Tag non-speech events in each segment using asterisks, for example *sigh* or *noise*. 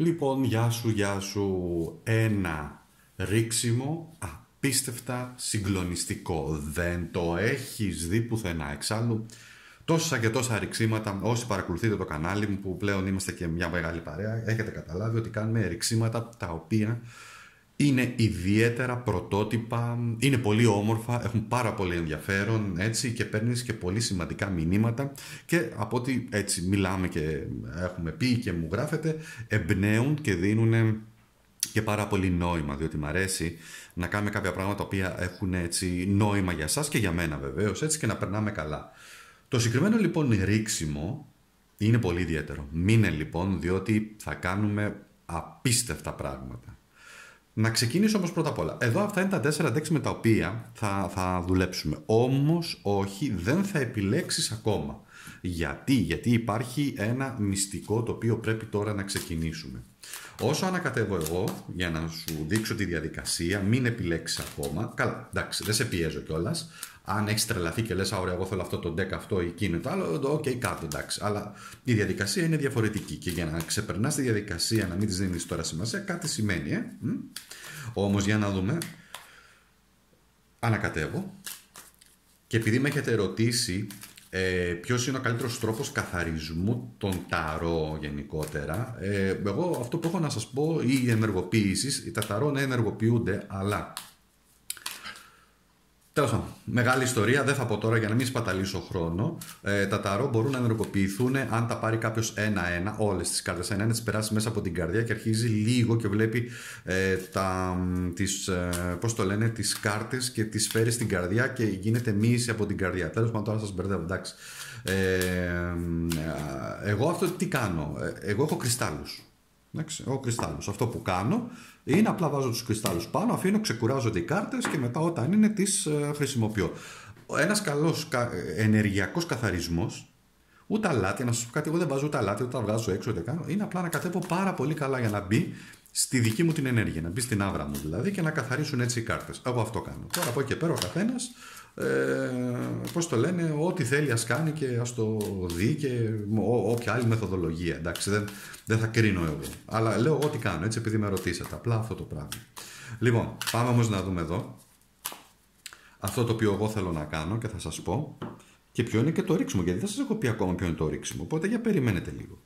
Λοιπόν, γεια σου, γεια σου. Ένα ρίξιμο απίστευτα συγκλονιστικό. Δεν το έχεις δει πουθενά. Εξάλλου, τόσα και τόσα ρηξίματα, όσοι παρακολουθείτε το κανάλι μου που πλέον είμαστε και μια μεγάλη παρέα, έχετε καταλάβει ότι κάνουμε ρηξίματα τα οποία είναι ιδιαίτερα πρωτότυπα, είναι πολύ όμορφα, έχουν πάρα πολύ ενδιαφέρον έτσι και παίρνεις και πολύ σημαντικά μηνύματα και από ό,τι έτσι μιλάμε και έχουμε πει και μου γράφετε εμπνέουν και δίνουν και πάρα πολύ νόημα διότι μου αρέσει να κάνουμε κάποια πράγματα τα οποία έχουν έτσι νόημα για σας και για μένα βεβαίως έτσι και να περνάμε καλά. Το συγκεκριμένο λοιπόν ρίξιμο είναι πολύ ιδιαίτερο. Μείνε λοιπόν διότι θα κάνουμε απίστευτα πράγματα. Να ξεκινήσω όμως πρώτα απ' όλα. Εδώ αυτά είναι τα τέσσερα decks με τα οποία θα, θα δουλέψουμε. Όμως όχι, δεν θα επιλέξεις ακόμα. Γιατί, γιατί υπάρχει ένα μυστικό το οποίο πρέπει τώρα να ξεκινήσουμε. Όσο ανακατεύω εγώ, για να σου δείξω τη διαδικασία, μην επιλέξεις ακόμα. Καλά, εντάξει, δεν σε πιέζω κιόλας αν έχεις τρελαθεί και λες, ωραία, εγώ θέλω αυτό το deck, αυτό ή εκείνο το άλλο, ok, okay, κάτω εντάξει. Αλλά η διαδικασία είναι διαφορετική και για να ξεπερνάς τη διαδικασία, να μην της δίνεις τώρα σημασία, κάτι σημαίνει, ε. Όμως για να δούμε. Ανακατεύω. Και επειδή με έχετε ρωτήσει ε, ποιος είναι ο καλύτερος τρόπος καθαρισμού των ταρό γενικότερα, ε, εγώ αυτό που έχω να σας πω, η ενεργοποίηση, τα ταρό να ενεργοποιούνται, αλλά Τέλος πάντων, μεγάλη ιστορία, δεν θα πω τώρα για να μην σπαταλήσω χρόνο. Ε, τα ταρό μπορούν να ενεργοποιηθούν αν τα πάρει κάποιος ένα-ένα, όλες τις κάρτες ένα-ένα, τις περάσει μέσα από την καρδιά και αρχίζει λίγο και βλέπει ε, τα, τις, ε, πώς το λένε, τις κάρτες και τις φέρει στην καρδιά και γίνεται μίση από την καρδιά. Τέλος πάντων, τώρα σας μπερδεύω, εντάξει. Ε, εγώ αυτό τι κάνω, ε, εγώ έχω κρυστάλλους. Εντάξει, έχω κρυστάλλους. Αυτό που κάνω είναι απλά βάζω τους κρυστάλλους πάνω, αφήνω, ξεκουράζονται οι κάρτες και μετά όταν είναι τις ε, χρησιμοποιώ. Ένας καλός ενεργειακός καθαρισμός Ούτε αλάτι, να σας πω κάτι, εγώ δεν βάζω ούτε αλάτι, ούτε τα βγάζω έξω, ούτε κάνω. Είναι απλά να κατέβω πάρα πολύ καλά για να μπει στη δική μου την ενέργεια, να μπει στην άβρα μου δηλαδή και να καθαρίσουν έτσι οι κάρτες. Εγώ αυτό κάνω. Τώρα από εκεί και πέρα ο καθένας, ε, πώς το λένε, ό,τι θέλει ας κάνει και ας το δει και ό, όποια άλλη μεθοδολογία. Εντάξει, δεν, δεν θα κρίνω εγώ. Αλλά λέω εγώ τι κάνω, έτσι επειδή με ρωτήσατε. Απλά αυτό το πράγμα. Λοιπόν, πάμε όμως να δούμε εδώ αυτό το οποίο εγώ θέλω να κάνω και θα σας πω και ποιο είναι και το ρίξιμο, γιατί δεν σας έχω πει ακόμα ποιο είναι το ρίξιμο. Οπότε για περιμένετε λίγο.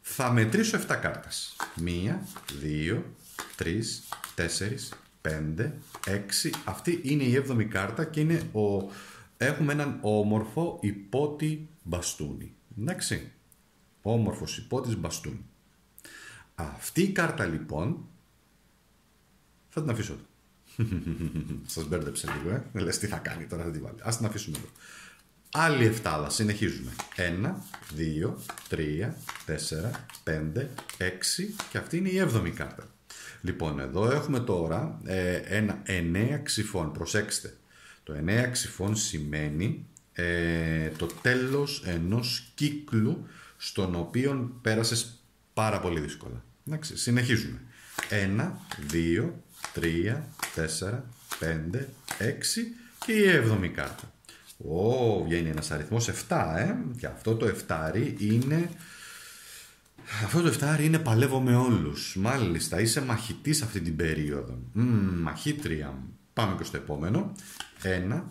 Θα μετρήσω 7 κάρτες. 1, 2, 3, 4, 5, 6. Αυτή είναι η 7η κάρτα και είναι ο... έχουμε έναν όμορφο υπότι μπαστούνι. Εντάξει. Όμορφος υπότης μπαστούνι. Αυτή η κάρτα λοιπόν θα την αφήσω εδώ. *laughs* Σας μπέρδεψε λίγο, ε. Λες τι θα κάνει τώρα, θα την βάλει. Α την αφήσουμε εδώ. Άλλη εφτάδα, συνεχίζουμε. 1, 2, 3, 4, 5, 6 και αυτή είναι η έβδομη κάρτα. Λοιπόν, εδώ έχουμε τώρα ε, ένα 9 ξυφών. Προσέξτε, το 9 ξυφών σημαίνει ε, το τέλος ενός κύκλου στον οποίο πέρασες πάρα πολύ δύσκολα. Εντάξει, συνεχίζουμε. 1, 2, 3, 4, 5, 6 και η έβδομη κάρτα. Ω, βγαίνει ένας αριθμός 7, ε. Και αυτό το 7 είναι... Αυτό το 7 είναι παλεύω με όλους. Μάλιστα, είσαι μαχητής αυτή την περίοδο. Μ, μαχήτρια. Πάμε και στο επόμενο. 1,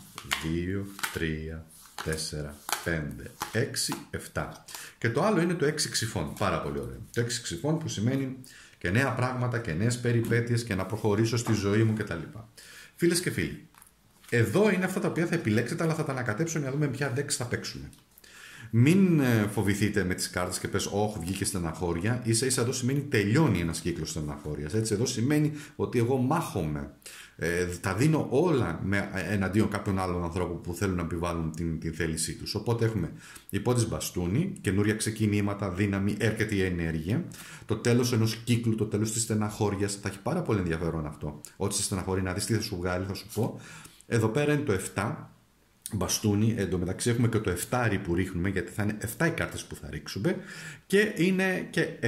2, 3, 4, 5, 6, 7. Και το άλλο είναι το 6 ξυφών. Πάρα πολύ ωραίο. Το 6 ξυφών που σημαίνει και νέα πράγματα και νέες περιπέτειες και να προχωρήσω στη ζωή μου κτλ. Φίλες και φίλοι, εδώ είναι αυτά τα οποία θα επιλέξετε, αλλά θα τα ανακατέψω για να δούμε ποια decks θα παίξουμε. Μην ε, φοβηθείτε με τις κάρτες και πες, Όχι, βγήκε στεναχώρια. σα ίσα εδώ σημαίνει τελειώνει ένας κύκλος στεναχώριας. Έτσι, εδώ σημαίνει ότι εγώ μάχομαι. Ε, τα δίνω όλα με, ε, εναντίον κάποιων άλλων ανθρώπων που θέλουν να επιβάλλουν την, την θέλησή τους. Οπότε έχουμε υπότι μπαστούνι, καινούρια ξεκινήματα, δύναμη, έρχεται η ενέργεια. Το τέλος ενός κύκλου, το τέλος της στεναχώριας. Θα έχει πάρα πολύ ενδιαφέρον αυτό. Ό,τι σε στεναχωρεί, να δεις τι θα σου βγάλει, θα σου πω. Εδώ πέρα είναι το 7 μπαστούνι. Εν τω μεταξύ έχουμε και το 7 που ρίχνουμε γιατί θα είναι 7 οι κάρτες που θα ρίξουμε και είναι και 7.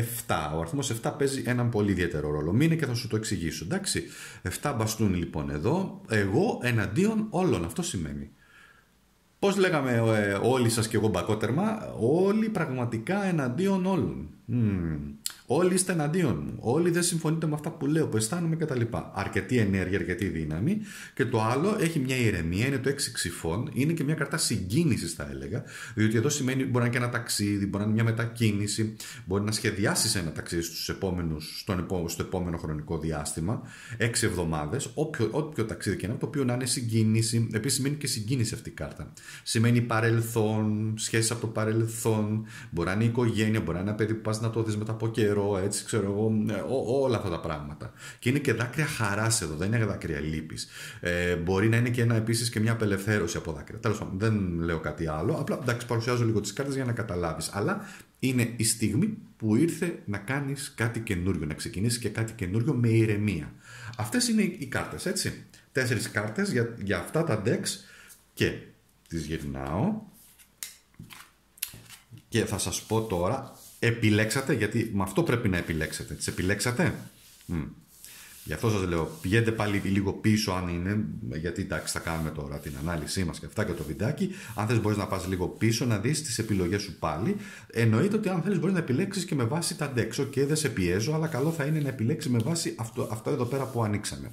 Ο αριθμός 7 παίζει έναν πολύ ιδιαίτερο ρόλο. Μείνε και θα σου το εξηγήσω. Εντάξει. 7 μπαστούνι λοιπόν εδώ. Εγώ εναντίον όλων. Αυτό σημαίνει. Πώς λέγαμε ε, όλοι σας και εγώ μπακότερμα, όλοι πραγματικά εναντίον όλων. Όλοι είστε εναντίον μου. Όλοι δεν συμφωνείτε με αυτά που λέω, που αισθάνομαι κτλ. Αρκετή ενέργεια, αρκετή δύναμη. Και το άλλο έχει μια ηρεμία, είναι το 6 ξυφών. Είναι και μια καρτά συγκίνησης, θα έλεγα. Διότι εδώ σημαίνει μπορεί να είναι και ένα ταξίδι, μπορεί να είναι μια μετακίνηση, μπορεί να σχεδιάσεις ένα ταξίδι στους επόμενους, στον στο επόμενο χρονικό διάστημα, 6 εβδομάδες, όποιο, όποιο ταξίδι και είναι, το οποίο να είναι συγκίνηση. Επίσης σημαίνει και συγκίνηση αυτή η κάρτα. Σημαίνει παρελθόν, σχέσεις από το παρελθόν, μπορεί να είναι οικογένεια, μπορεί να είναι ένα παιδί που πας να το δεις μετά από καιρό έτσι ξέρω εγώ, ε, όλα αυτά τα πράγματα. Και είναι και δάκρυα χαράς εδώ, δεν είναι δάκρυα λύπης. Ε, μπορεί να είναι και ένα επίσης και μια απελευθέρωση από δάκρυα. Τέλος πάντων, δεν λέω κάτι άλλο. Απλά εντάξει, παρουσιάζω λίγο τις κάρτες για να καταλάβεις. Αλλά είναι η στιγμή που ήρθε να κάνεις κάτι καινούριο, να ξεκινήσεις και κάτι καινούριο με ηρεμία. Αυτές είναι οι κάρτες, έτσι. Τέσσερις κάρτες για, για αυτά τα decks και τις γυρνάω και θα σας πω τώρα επιλέξατε, γιατί με αυτό πρέπει να επιλέξετε. Τις επιλέξατε; Mm. Γι' αυτό σας λέω, πηγαίνετε πάλι λίγο πίσω αν είναι, γιατί εντάξει θα κάνουμε τώρα την ανάλυση μας και αυτά και το βιντεάκι. Αν θες μπορείς να πας λίγο πίσω να δεις τις επιλογές σου πάλι. Εννοείται ότι αν θέλεις μπορείς να επιλέξεις και με βάση τα ντεξ. Και δεν σε πιέζω, αλλά καλό θα είναι να επιλέξεις με βάση αυτό, αυτό εδώ πέρα που ανοίξαμε.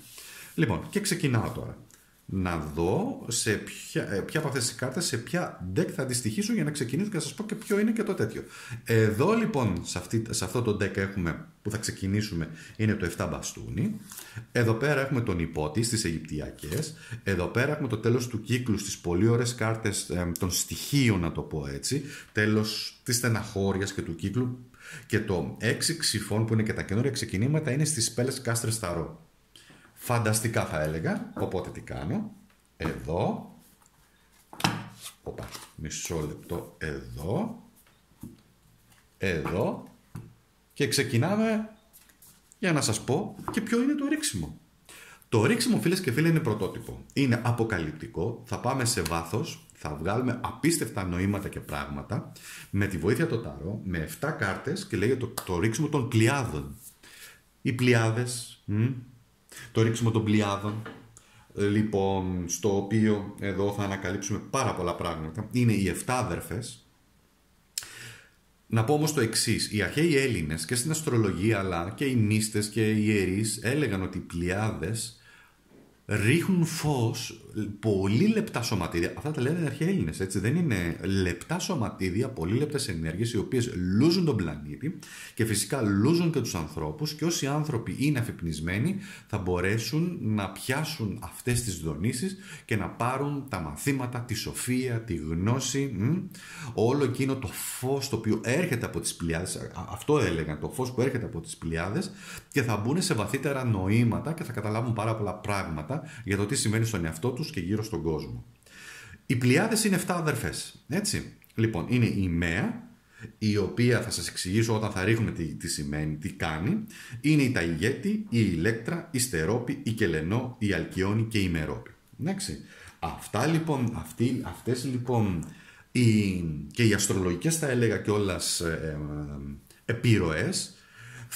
Λοιπόν, και ξεκινάω τώρα να δω σε ποια, ε, ποια από αυτές τις κάρτες σε ποια deck θα αντιστοιχίσω για να ξεκινήσω και να σας πω και ποιο είναι και το τέτοιο. Εδώ λοιπόν σε, αυτή, σε αυτό το deck έχουμε που θα ξεκινήσουμε είναι το 7 μπαστούνι. Εδώ πέρα έχουμε τον υπότη στις Αιγυπτιακές. Εδώ πέρα έχουμε το τέλος του κύκλου στις πολύ ωραίες κάρτες ε, των στοιχείων να το πω έτσι. Τέλος της στεναχώριας και του κύκλου. Και το 6 ξυφών που είναι και τα καινούργια ξεκινήματα είναι στις σπέλες κάστρες Ταρό φανταστικά θα έλεγα. Οπότε τι κάνω. Εδώ. Οπα, μισό λεπτό. Εδώ. Εδώ. Και ξεκινάμε για να σας πω και ποιο είναι το ρίξιμο. Το ρίξιμο φίλες και φίλοι είναι πρωτότυπο. Είναι αποκαλυπτικό. Θα πάμε σε βάθος. Θα βγάλουμε απίστευτα νοήματα και πράγματα με τη βοήθεια του ταρό, με 7 κάρτες και λέγεται το, το ρίξιμο των πλειάδων. Οι πλειάδες, το ρίξιμο των πλοιάδων, λοιπόν, στο οποίο εδώ θα ανακαλύψουμε πάρα πολλά πράγματα. Είναι οι 7 αδερφές. Να πω όμως το εξής. Οι αρχαίοι Έλληνες και στην αστρολογία αλλά και οι νήστες και οι ιερείς έλεγαν ότι οι πλειάδες ρίχνουν φως πολύ λεπτά σωματίδια. Αυτά τα λένε οι αρχαίοι Έλληνες, έτσι. Δεν είναι λεπτά σωματίδια, πολύ λεπτές ενέργειες, οι οποίες λούζουν τον πλανήτη και φυσικά λούζουν και τους ανθρώπους και όσοι άνθρωποι είναι αφυπνισμένοι θα μπορέσουν να πιάσουν αυτές τις δονήσεις και να πάρουν τα μαθήματα, τη σοφία, τη γνώση, όλο εκείνο το φως το οποίο έρχεται από τις πλειάδες, αυτό έλεγαν, το φως που έρχεται από τις πλειάδες και θα μπουν σε βαθύτερα νοήματα και θα καταλάβουν πάρα πολλά πράγματα για το τι σημαίνει στον εαυτό τους και γύρω στον κόσμο. Οι Πλειάδες είναι 7 αδερφές, έτσι. Λοιπόν, είναι η Μέα, η οποία θα σας εξηγήσω όταν θα ρίχνουμε τι, τι σημαίνει, τι κάνει. Είναι η Ταϊγέτη, η Ηλέκτρα, η Στερόπη, η Κελενό, η Αλκιόνη και η Μερόπη. Εντάξει. Αυτά λοιπόν, αυτοί, αυτές λοιπόν οι, και οι αστρολογικές θα έλεγα κιόλας ε, ε, ε επιρροές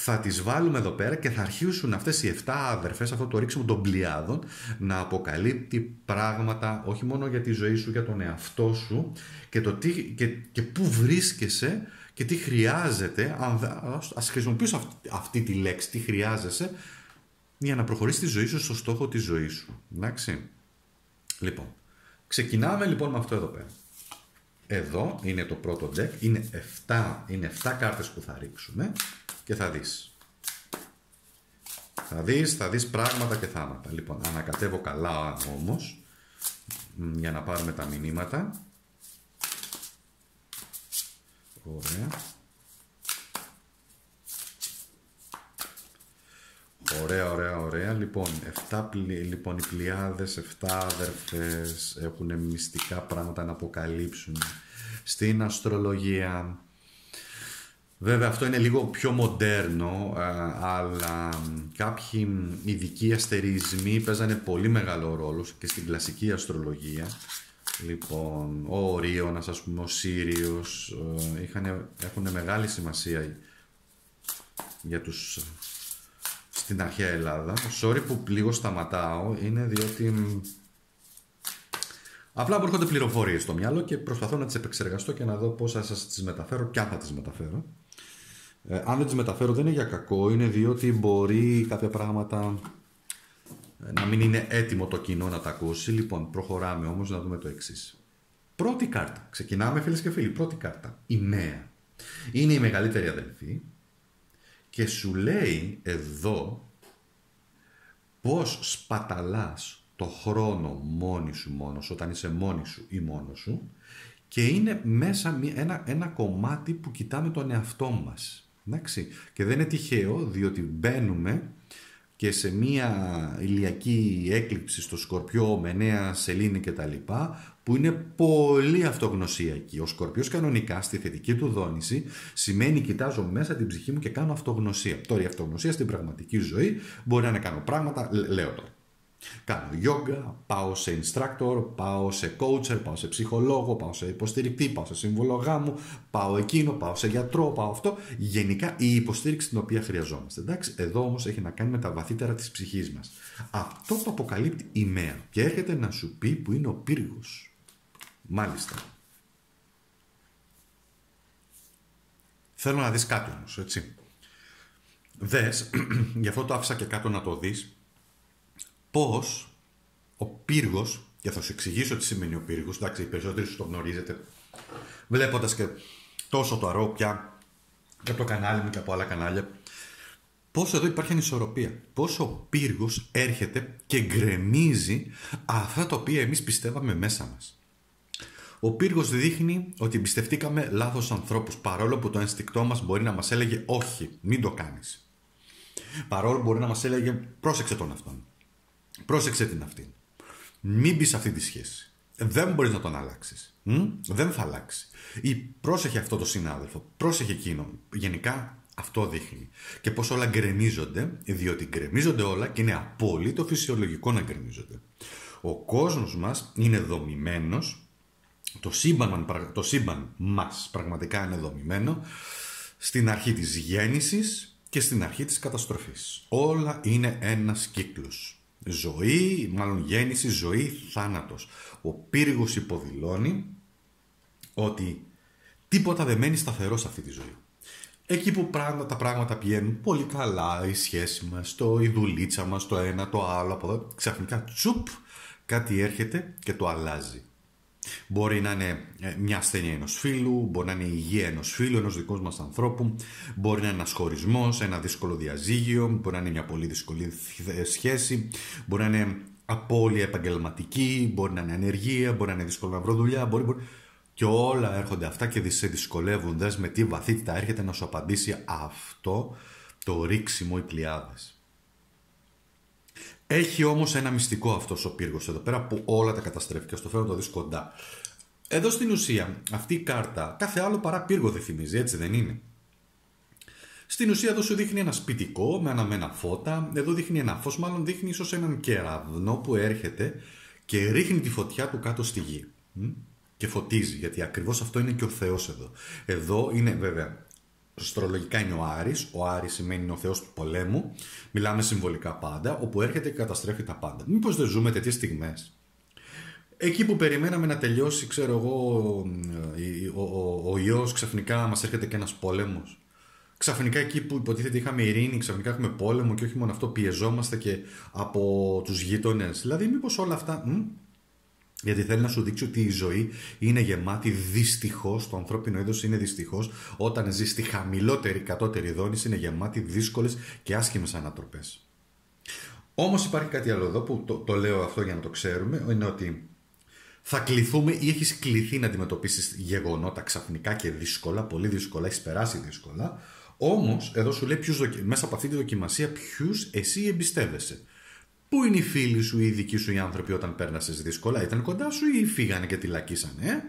θα τις βάλουμε εδώ πέρα και θα αρχίσουν αυτές οι 7 αδερφές, αυτό το ρίξιμο των πλοιάδων, να αποκαλύπτει πράγματα όχι μόνο για τη ζωή σου, για τον εαυτό σου και, το τι, και, και πού βρίσκεσαι και τι χρειάζεται, ας χρησιμοποιήσω αυτή, αυτή τη λέξη, τι χρειάζεσαι, για να προχωρήσει τη ζωή σου στο στόχο της ζωής σου. Εντάξει. Λοιπόν, ξεκινάμε λοιπόν με αυτό εδώ πέρα. Εδώ είναι το πρώτο deck, είναι 7, είναι 7 κάρτες που θα ρίξουμε και θα δεις. Θα δεις, θα δεις πράγματα και θάματα. Λοιπόν, ανακατεύω καλά όμως, για να πάρουμε τα μηνύματα. Ωραία. Ωραία, ωραία, ωραία. Λοιπόν, 7 λοιπόν οι πλειάδες, 7 αδερφές έχουν μυστικά πράγματα να αποκαλύψουν στην αστρολογία. Βέβαια αυτό είναι λίγο πιο μοντέρνο, ε, αλλά κάποιοι ειδικοί αστερισμοί παίζανε πολύ μεγάλο ρόλο και στην κλασική αστρολογία. Λοιπόν, ο Ορίωνας, ας πούμε, ο Σύριος, ε, έχουν μεγάλη σημασία για τους στην αρχαία Ελλάδα. Sorry που λίγο σταματάω, είναι διότι απλά μου έρχονται πληροφορίες στο μυαλό και προσπαθώ να τις επεξεργαστώ και να δω πώς θα σας τις μεταφέρω και αν θα τις μεταφέρω. Ε, αν δεν τις μεταφέρω δεν είναι για κακό, είναι διότι μπορεί κάποια πράγματα ε, να μην είναι έτοιμο το κοινό να τα ακούσει. Λοιπόν, προχωράμε όμως να δούμε το εξής. Πρώτη κάρτα. Ξεκινάμε φίλες και φίλοι. Πρώτη κάρτα. Η Μέα. Είναι η μεγαλύτερη αδελφή και σου λέει εδώ πώς σπαταλάς το χρόνο μόνη σου μόνος, όταν είσαι μόνη σου ή μόνος σου και είναι μέσα ένα, ένα κομμάτι που κοιτάμε τον εαυτό μας. Εντάξει. Και δεν είναι τυχαίο διότι μπαίνουμε και σε μία ηλιακή έκλειψη στο Σκορπιό με νέα σελήνη και τα λοιπά, που είναι πολύ αυτογνωσιακή. Ο Σκορπιός κανονικά στη θετική του δόνηση σημαίνει κοιτάζω μέσα την ψυχή μου και κάνω αυτογνωσία. Τώρα η αυτογνωσία στην πραγματική ζωή μπορεί να κάνω πράγματα, λέω τώρα. Κάνω yoga, πάω σε instructor, πάω σε coacher, πάω σε ψυχολόγο, πάω σε υποστηρικτή, πάω σε σύμβολο γάμου, πάω εκείνο, πάω σε γιατρό, πάω αυτό. Γενικά η υποστήριξη την οποία χρειαζόμαστε. Εντάξει, εδώ όμως έχει να κάνει με τα βαθύτερα της ψυχής μας. Αυτό το αποκαλύπτει η ΜΕΑ και έρχεται να σου πει που είναι ο πύργος. Μάλιστα. Θέλω να δεις κάτι όμως, έτσι. Δες, *clears throat* γι' αυτό το άφησα και κάτω να το δεις, πώς ο πύργος, και θα σου εξηγήσω τι σημαίνει ο πύργος, εντάξει, οι περισσότεροι σου το γνωρίζετε, βλέποντας και τόσο το αρώ πια και από το κανάλι μου και από άλλα κανάλια, πώς εδώ υπάρχει ανισορροπία. Πώς ο πύργος έρχεται και γκρεμίζει αυτά τα οποία εμείς πιστεύαμε μέσα μας. Ο πύργος δείχνει ότι εμπιστευτήκαμε λάθος ανθρώπους, παρόλο που το ένστικτό μας μπορεί να μας έλεγε όχι, μην το κάνεις. Παρόλο που μπορεί να μας έλεγε πρόσεξε τον αυτόν. Πρόσεξε την αυτή. Μην μπεις σε αυτή τη σχέση. Δεν μπορείς να τον αλλάξεις. Δεν θα αλλάξει. Ή πρόσεχε αυτό το συνάδελφο. Πρόσεχε εκείνο. Γενικά αυτό δείχνει. Και πώς όλα γκρεμίζονται, διότι γκρεμίζονται όλα και είναι απόλυτο φυσιολογικό να γκρεμίζονται. Ο κόσμος μας είναι δομημένος. Το σύμπαν, το σύμπαν μας πραγματικά είναι δομημένο στην αρχή της γέννησης και στην αρχή της καταστροφής. Όλα είναι ένας κύκλος. Ζωή, μάλλον γέννηση, ζωή, θάνατος. Ο πύργος υποδηλώνει ότι τίποτα δεν μένει σταθερό σε αυτή τη ζωή. Εκεί που πράγματα, τα πράγματα πηγαίνουν πολύ καλά, η σχέση μας, το, η δουλίτσα μας, το ένα, το άλλο, από εδώ, ξαφνικά τσουπ, κάτι έρχεται και το αλλάζει. Μπορεί να είναι ε, μια ασθένεια ενός φίλου, μπορεί να είναι η υγεία ενός φίλου, ενός δικού μας ανθρώπου, μπορεί να είναι ένας χωρισμός, ένα δύσκολο διαζύγιο, μπορεί να είναι μια πολύ δύσκολη σχέση, μπορεί να είναι απώλεια επαγγελματική, μπορεί να είναι ανεργία, μπορεί να είναι δύσκολο να βρω δουλειά, μπορεί, μπορεί. Και όλα έρχονται αυτά και σε δυσκολεύουν. Δες με τι βαθύτητα έρχεται να σου απαντήσει αυτό το ρίξιμο οι πλειάδες. Έχει όμως ένα μυστικό αυτός ο πύργος εδώ πέρα που όλα τα καταστρέφει και στο φέρω να το δεις κοντά. Εδώ στην ουσία αυτή η κάρτα κάθε άλλο παρά πύργο δεν θυμίζει, έτσι δεν είναι; Στην ουσία εδώ σου δείχνει ένα σπιτικό με αναμένα φώτα. Εδώ δείχνει ένα φως, μάλλον δείχνει ίσως έναν κεραυνό που έρχεται και ρίχνει τη φωτιά του κάτω στη γη. Και φωτίζει, γιατί ακριβώς αυτό είναι και ο Θεός εδώ. Εδώ είναι βέβαια Αστρολογικά είναι ο Άρης. Ο Άρης σημαίνει ο Θεός του πολέμου. Μιλάμε συμβολικά πάντα, όπου έρχεται και καταστρέφει τα πάντα. Μήπως δεν ζούμε τέτοιες στιγμές; Εκεί που περιμέναμε να τελειώσει, ξέρω εγώ, ο, ο, ο ιός, ξαφνικά μας έρχεται και ένας πόλεμος. Ξαφνικά εκεί που υποτίθεται είχαμε ειρήνη, ξαφνικά έχουμε πόλεμο και όχι μόνο αυτό, πιεζόμαστε και από τους γείτονες. Δηλαδή μήπως όλα αυτά... Μ; Γιατί θέλει να σου δείξει ότι η ζωή είναι γεμάτη δυστυχώς, το ανθρώπινο είδος είναι δυστυχώς, όταν ζεις στη χαμηλότερη κατώτερη δόνηση, είναι γεμάτη δύσκολες και άσχημες ανατροπές. Όμως υπάρχει κάτι άλλο εδώ που το, το λέω αυτό για να το ξέρουμε, είναι ότι θα κληθούμε ή έχεις κληθεί να αντιμετωπίσεις γεγονότα ξαφνικά και δύσκολα, πολύ δύσκολα, έχεις περάσει δύσκολα. Όμως, εδώ σου λέει ποιους, μέσα από αυτή τη δοκιμασία ποιους εσύ εμπιστεύεσαι. Πού είναι οι φίλοι σου ή οι δικοί σου οι άνθρωποι όταν πέρνασε δύσκολα, ήταν κοντά σου ή φύγανε και τη λακίσανε, ε;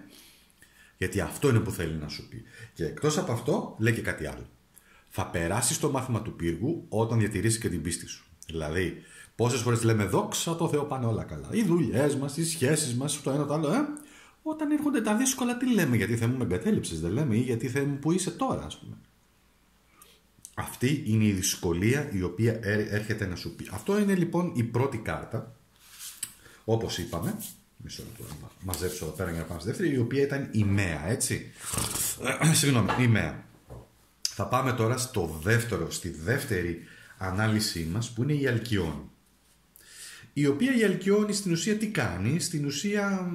Γιατί αυτό είναι που θέλει να σου πει. Και εκτός από αυτό, λέει και κάτι άλλο. Θα περάσεις το μάθημα του πύργου όταν διατηρήσει και την πίστη σου. Δηλαδή, πόσες φορές λέμε δόξα το Θεό πάνε όλα καλά. Οι δουλειές μας, οι σχέσεις μας, το ένα το άλλο, ε; Όταν έρχονται τα δύσκολα, τι λέμε, γιατί Θεέ μου με εγκατέλειψες, δεν λέμε, ή γιατί Θεέ μου που είσαι τώρα, ας πούμε. Αυτή είναι η δυσκολία η οποία έρχεται να σου πει. Αυτό είναι λοιπόν η πρώτη κάρτα, όπως είπαμε, μισό λεπτό να μαζέψω εδώ πέρα για να πάμε στη δεύτερη, η οποία ήταν η ΜΕΑ, έτσι. *clears throat* Συγγνώμη, η ΜΕΑ. Θα πάμε τώρα στο δεύτερο, στη δεύτερη ανάλυση μας που είναι η αλκιόνη. Η οποία η αλκιόνη στην ουσία τι κάνει, στην ουσία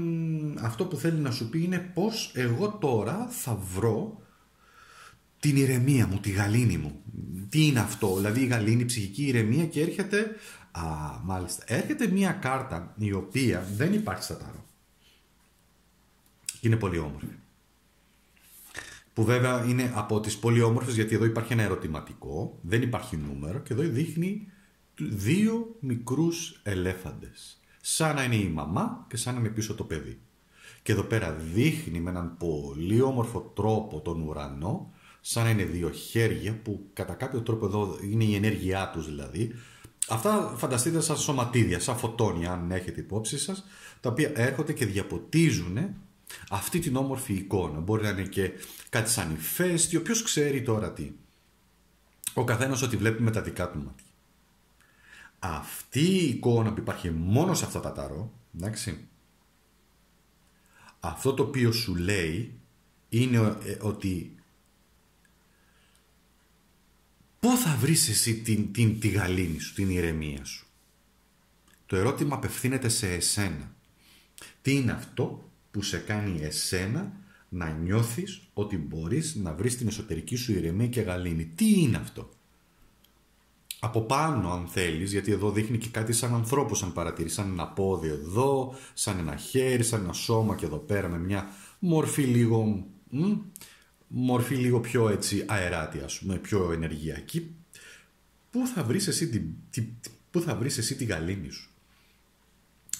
αυτό που θέλει να σου πει είναι πως εγώ τώρα θα βρω την ηρεμία μου, τη γαλήνη μου. Τι είναι αυτό, δηλαδή η γαλήνη, η ψυχική ηρεμία και έρχεται, α, μάλιστα, έρχεται μια κάρτα η οποία δεν υπάρχει στα τάρο. Και είναι πολύ όμορφη. Που βέβαια είναι από τις πολύ όμορφες γιατί εδώ υπάρχει ένα ερωτηματικό, δεν υπάρχει νούμερο και εδώ δείχνει δύο μικρούς ελέφαντες. Σαν να είναι η μαμά και σαν να είναι πίσω το παιδί. Και εδώ πέρα δείχνει με έναν πολύ όμορφο τρόπο τον ουρανό σαν να είναι δύο χέρια που κατά κάποιο τρόπο εδώ είναι η ενέργειά τους δηλαδή. Αυτά φανταστείτε σαν σωματίδια, σαν φωτόνια αν έχετε υπόψη σας, τα οποία έρχονται και διαποτίζουν αυτή την όμορφη εικόνα. Μπορεί να είναι και κάτι σαν ηφαίστειο, ποιος ξέρει τώρα τι; Ο καθένας ότι βλέπει με τα δικά του μάτια. Αυτή η εικόνα που υπάρχει μόνο σε αυτά τα ταρό, εντάξει, αυτό το οποίο σου λέει είναι ε, ότι Πού θα βρεις εσύ την, την, τη γαλήνη σου, την ηρεμία σου; Το ερώτημα απευθύνεται σε εσένα. Τι είναι αυτό που σε κάνει εσένα να νιώθεις ότι μπορείς να βρεις την εσωτερική σου ηρεμία και γαλήνη; Τι είναι αυτό; Από πάνω αν θέλεις, γιατί εδώ δείχνει και κάτι σαν ανθρώπους αν παρατηρείς, σαν ένα πόδι εδώ, σαν ένα χέρι, σαν ένα σώμα και εδώ πέρα με μια μορφή λίγο μορφή λίγο πιο έτσι αεράτη, ας πούμε, πιο ενεργειακή, πού θα βρεις εσύ την, τη, πού θα βρεις εσύ τη γαλήνη σου;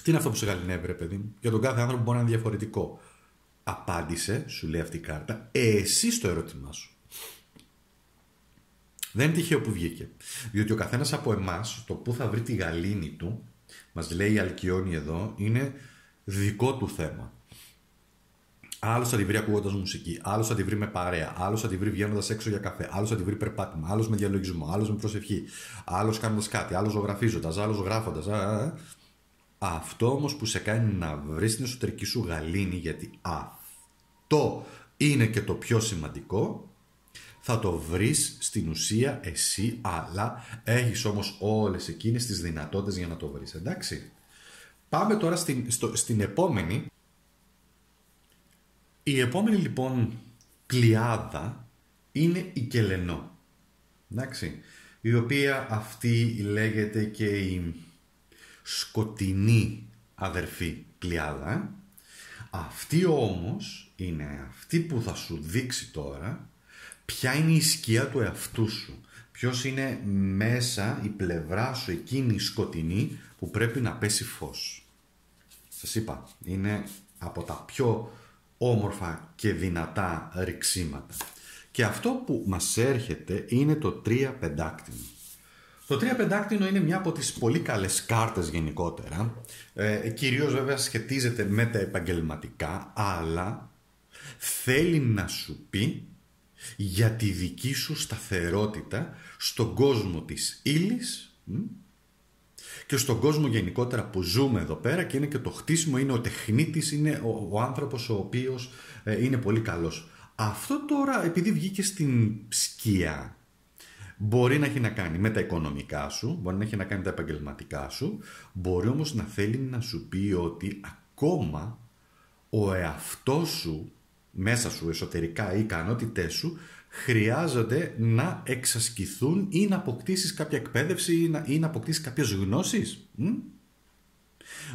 Τι είναι αυτό που σε γαλινεύει, ρε παιδί μου; Για τον κάθε άνθρωπο μπορεί να είναι διαφορετικό. Απάντησε, σου λέει αυτή η κάρτα, εσύ στο ερώτημά σου. Δεν είναι τυχαίο που βγήκε. Διότι ο καθένας από εμάς, το πού θα βρει τη γαλήνη του, μας λέει η Αλκιόνη εδώ, είναι δικό του θέμα. Άλλος θα τη βρει ακούγοντας μουσική, άλλος θα τη βρει με παρέα, άλλος θα τη βρει βγαίνοντας έξω για καφέ, άλλος θα τη βρει περπάτημα, άλλος με διαλογισμό, άλλος με προσευχή, άλλος κάνοντας κάτι, άλλος ζωγραφίζοντας, άλλος γράφοντας. Αυτό όμως που σε κάνει να βρεις την εσωτερική σου γαλήνη, γιατί αυτό είναι και το πιο σημαντικό, θα το βρεις στην ουσία εσύ, αλλά έχεις όμως όλες εκείνες τις δυνατότητες για να το βρεις, εντάξει. Πάμε τώρα στην, στο, στην επόμενη η επόμενη λοιπόν πλειάδα είναι η Κελενό. Εντάξει, η οποία αυτή λέγεται και η σκοτεινή αδερφή πλειάδα. Ε. Αυτή όμως είναι αυτή που θα σου δείξει τώρα ποια είναι η σκιά του εαυτού σου. Ποιος είναι μέσα η πλευρά σου εκείνη η σκοτεινή που πρέπει να πέσει φως. Σας είπα, είναι από τα πιο όμορφα και δυνατά ρηξίματα. Και αυτό που μας έρχεται είναι το 3 πεντάκτηνο. Το 3 πεντάκτηνο είναι μια από τις πολύ καλές κάρτες γενικότερα. Ε, κυρίως βέβαια σχετίζεται με τα επαγγελματικά, αλλά θέλει να σου πει για τη δική σου σταθερότητα στον κόσμο της ύλης και στον κόσμο γενικότερα που ζούμε εδώ πέρα και είναι και το χτίσιμο, είναι ο τεχνίτης, είναι ο, ο άνθρωπος ο οποίος ε, είναι πολύ καλός. Αυτό τώρα επειδή βγήκε στην σκιά μπορεί να έχει να κάνει με τα οικονομικά σου, μπορεί να έχει να κάνει με τα επαγγελματικά σου, μπορεί όμως να θέλει να σου πει ότι ακόμα ο εαυτός σου μέσα σου εσωτερικά οι ικανότητές σου χρειάζονται να εξασκηθούν ή να αποκτήσεις κάποια εκπαίδευση ή να, ή να αποκτήσεις κάποιες γνώσεις μ;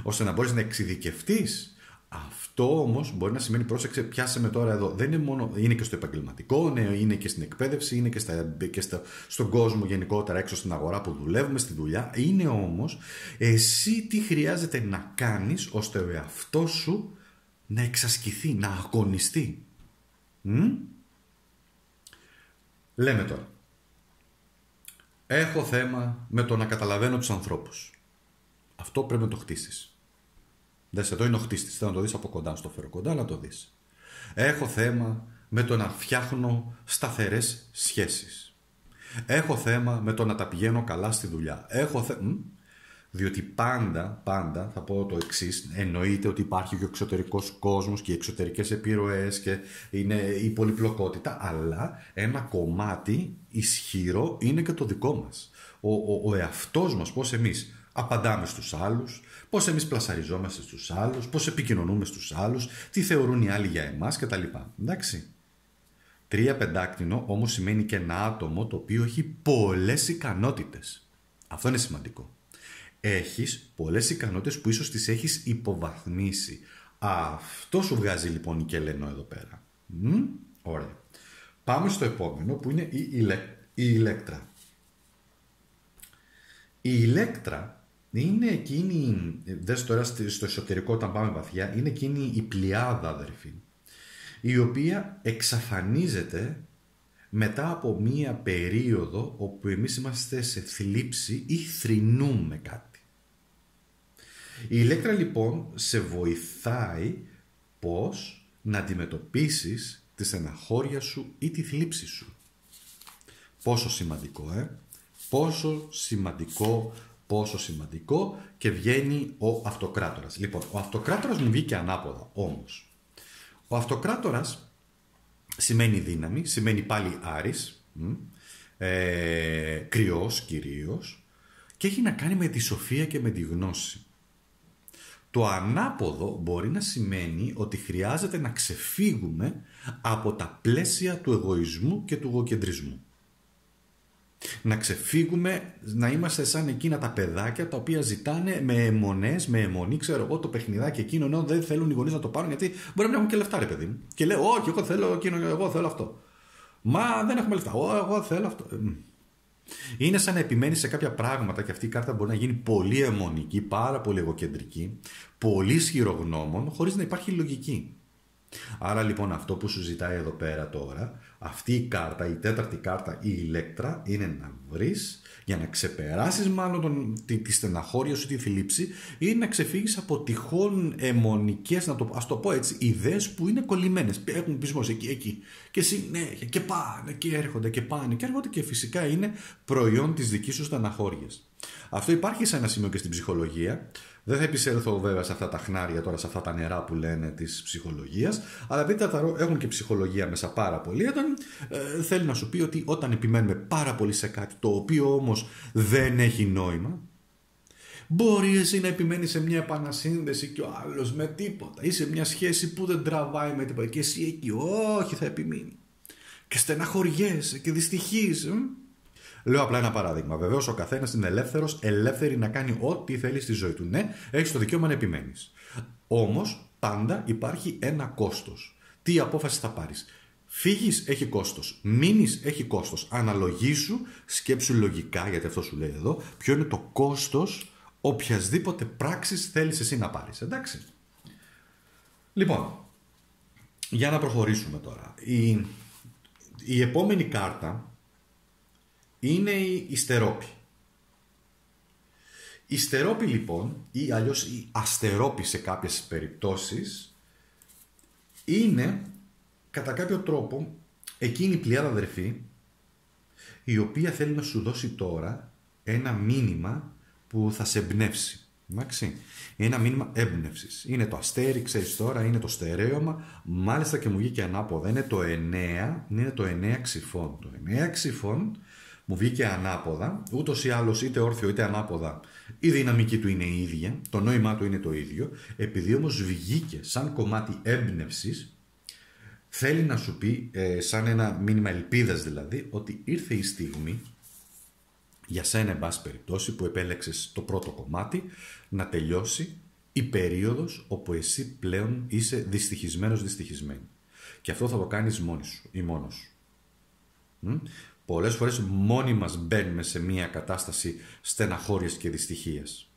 ώστε να μπορείς να εξειδικευτείς αυτό όμως μπορεί να σημαίνει πρόσεξε πιάσε με τώρα εδώ δεν είναι μόνο είναι και στο επαγγελματικό ναι, είναι και στην εκπαίδευση είναι και, στα, και στα, στον κόσμο γενικότερα έξω στην αγορά που δουλεύουμε στη δουλειά είναι όμως εσύ τι χρειάζεται να κάνεις ώστε ο εαυτός σου να εξασκηθεί, να αγωνιστεί. Μ; Λέμε τώρα. Έχω θέμα με το να καταλαβαίνω τους ανθρώπους. Αυτό πρέπει να το χτίσεις. Δες, εδώ είναι ο χτίστης. Θέλω να το δεις από κοντά, στο φέρω κοντά, να το δεις. Έχω θέμα με το να φτιάχνω σταθερές σχέσεις. Έχω θέμα με το να τα πηγαίνω καλά στη δουλειά. Έχω θε... Διότι πάντα, πάντα, θα πω το εξής, εννοείται ότι υπάρχει και ο εξωτερικός κόσμος και οι εξωτερικές επιρροές και είναι η πολυπλοκότητα, αλλά ένα κομμάτι ισχυρό είναι και το δικό μας. Ο, ο, ο εαυτός μας, πώς εμείς απαντάμε στους άλλους, πώς εμείς πλασαριζόμαστε στους άλλους, πώς επικοινωνούμε στους άλλους, τι θεωρούν οι άλλοι για εμάς κτλ. Εντάξει. Τρία πεντάκτηνο όμως σημαίνει και ένα άτομο το οποίο έχει πολλές ικανότητες. Αυτό είναι σημαντικό. Έχεις πολλές ικανότητες που ίσως τις έχεις υποβαθμίσει. Αυτό σου βγάζει λοιπόν η Κελενό εδώ πέρα. Μ; Ωραία. Πάμε στο επόμενο που είναι η, ηλε... η ηλέκτρα. Η ηλέκτρα είναι εκείνη, δες τώρα στο εσωτερικό όταν πάμε βαθιά, είναι εκείνη η πλειάδα αδερφή, η οποία εξαφανίζεται μετά από μία περίοδο όπου εμείς είμαστε σε θλίψη ή θρηνούμε κάτι. Η ηλέκτρα λοιπόν σε βοηθάει πώς να αντιμετωπίσεις τη στεναχώρια σου ή τη θλίψη σου. Πόσο σημαντικό, ε! Πόσο σημαντικό, πόσο σημαντικό και βγαίνει ο αυτοκράτορας. Λοιπόν, ο αυτοκράτορας μου βγήκε ανάποδα όμως. Ο αυτοκράτορας σημαίνει δύναμη, σημαίνει πάλι άρης, ε, κρυός κυρίως και έχει να κάνει με τη σοφία και με τη γνώση. Το ανάποδο μπορεί να σημαίνει ότι χρειάζεται να ξεφύγουμε από τα πλαίσια του εγωισμού και του εγωκεντρισμού. Να ξεφύγουμε, να είμαστε σαν εκείνα τα παιδάκια τα οποία ζητάνε με αιμονές, με αιμονή, ξέρω εγώ, το παιχνιδάκι εκείνο, ενώ δεν θέλουν οι γονείς να το πάρουν γιατί μπορεί να μην έχουν και λεφτά, ρε παιδί μου. Και λέω, Όχι, εγώ θέλω εκείνο, εγώ θέλω αυτό. Μα δεν έχουμε λεφτά. Εγώ θέλω αυτό. Ε, είναι σαν να επιμένεις σε κάποια πράγματα και αυτή η κάρτα μπορεί να γίνει πολύ αιμονική, πάρα πολύ εγωκεντρική, πολύ σχηρογνώμων, χωρίς να υπάρχει λογική. Άρα λοιπόν αυτό που σου ζητάει εδώ πέρα τώρα, αυτή η κάρτα, η τέταρτη κάρτα, η ηλέκτρα, είναι να βρεις για να ξεπεράσεις μάλλον τον, τη, τη στεναχώρια σου, τη θλίψη ή να ξεφύγεις από τυχόν αιμονικές, να το, ας το πω έτσι, ιδέες που είναι κολλημένες, έχουν πεισμός εκεί, εκεί. Και συνέχεια και πάνε και έρχονται και πάνε. Και έρχονται και φυσικά είναι προϊόν της δικής σου στεναχώριας. Αυτό υπάρχει σε ένα σημείο και στην ψυχολογία δεν θα επισέλθω βέβαια σε αυτά τα χνάρια τώρα, σε αυτά τα νερά που λένε της ψυχολογίας, αλλά δείτε τα έχουν και ψυχολογία μέσα πάρα πολύ. Όταν ε, θέλει να σου πει ότι όταν επιμένουμε πάρα πολύ σε κάτι το οποίο όμως δεν έχει νόημα, Μπορεί εσύ να επιμένεις σε μια επανασύνδεση και ο άλλος με τίποτα ή σε μια σχέση που δεν τραβάει με τίποτα και εσύ εκεί όχι θα επιμείνει. Και στεναχωριέσαι και δυστυχείς. Λέω απλά ένα παράδειγμα. Βεβαίως ο καθένας είναι ελεύθερος, ελεύθερη να κάνει ό,τι θέλει στη ζωή του. Ναι, έχεις το δικαίωμα να επιμένεις. Όμως πάντα υπάρχει ένα κόστος. Τι απόφαση θα πάρεις. Φύγεις έχει κόστος. Μείνεις έχει κόστος. Αναλογήσου, σκέψου λογικά, γιατί αυτό σου λέει εδώ, ποιο είναι το κόστος οποιασδήποτε πράξη θέλεις εσύ να πάρεις. Εντάξει. Λοιπόν, για να προχωρήσουμε τώρα. Η, η επόμενη κάρτα είναι η στερόπη. Η στερόπη λοιπόν ή αλλιώς η αστερόπη σε κάποιες περιπτώσεις είναι κατά κάποιο τρόπο εκείνη η πλειάδα αδερφή η οποία θέλει να σου δώσει τώρα ένα μήνυμα που θα σε εμπνεύσει. Εντάξει; Ένα μήνυμα έμπνευσης. Είναι το αστέρι, ξέρεις τώρα, είναι το στερέωμα. Μάλιστα και μου βγήκε ανάποδα. Είναι το 9, είναι το 9 ξυφών. Το 9 ξυφών μου βγήκε ανάποδα, ούτως ή άλλως είτε όρθιο είτε ανάποδα, η δυναμική του είναι η ίδια, το νόημά του είναι το ίδιο, επειδή όμως βγήκε σαν κομμάτι έμπνευσης, θέλει να σου πει, ε, σαν ένα μήνυμα ελπίδας δηλαδή, ότι ήρθε η στιγμή για σένα, εν πάση περιπτώσει, που επέλεξες το πρώτο κομμάτι, να τελειώσει η περίοδος όπου εσύ πλέον είσαι δυστυχισμένος, δυστυχισμένη. Και αυτό θα το κάνεις μόνος σου ή μόνος σου. Πολλές φορές μόνοι μας μπαίνουμε σε μια κατάσταση στεναχώριας και δυστυχίας.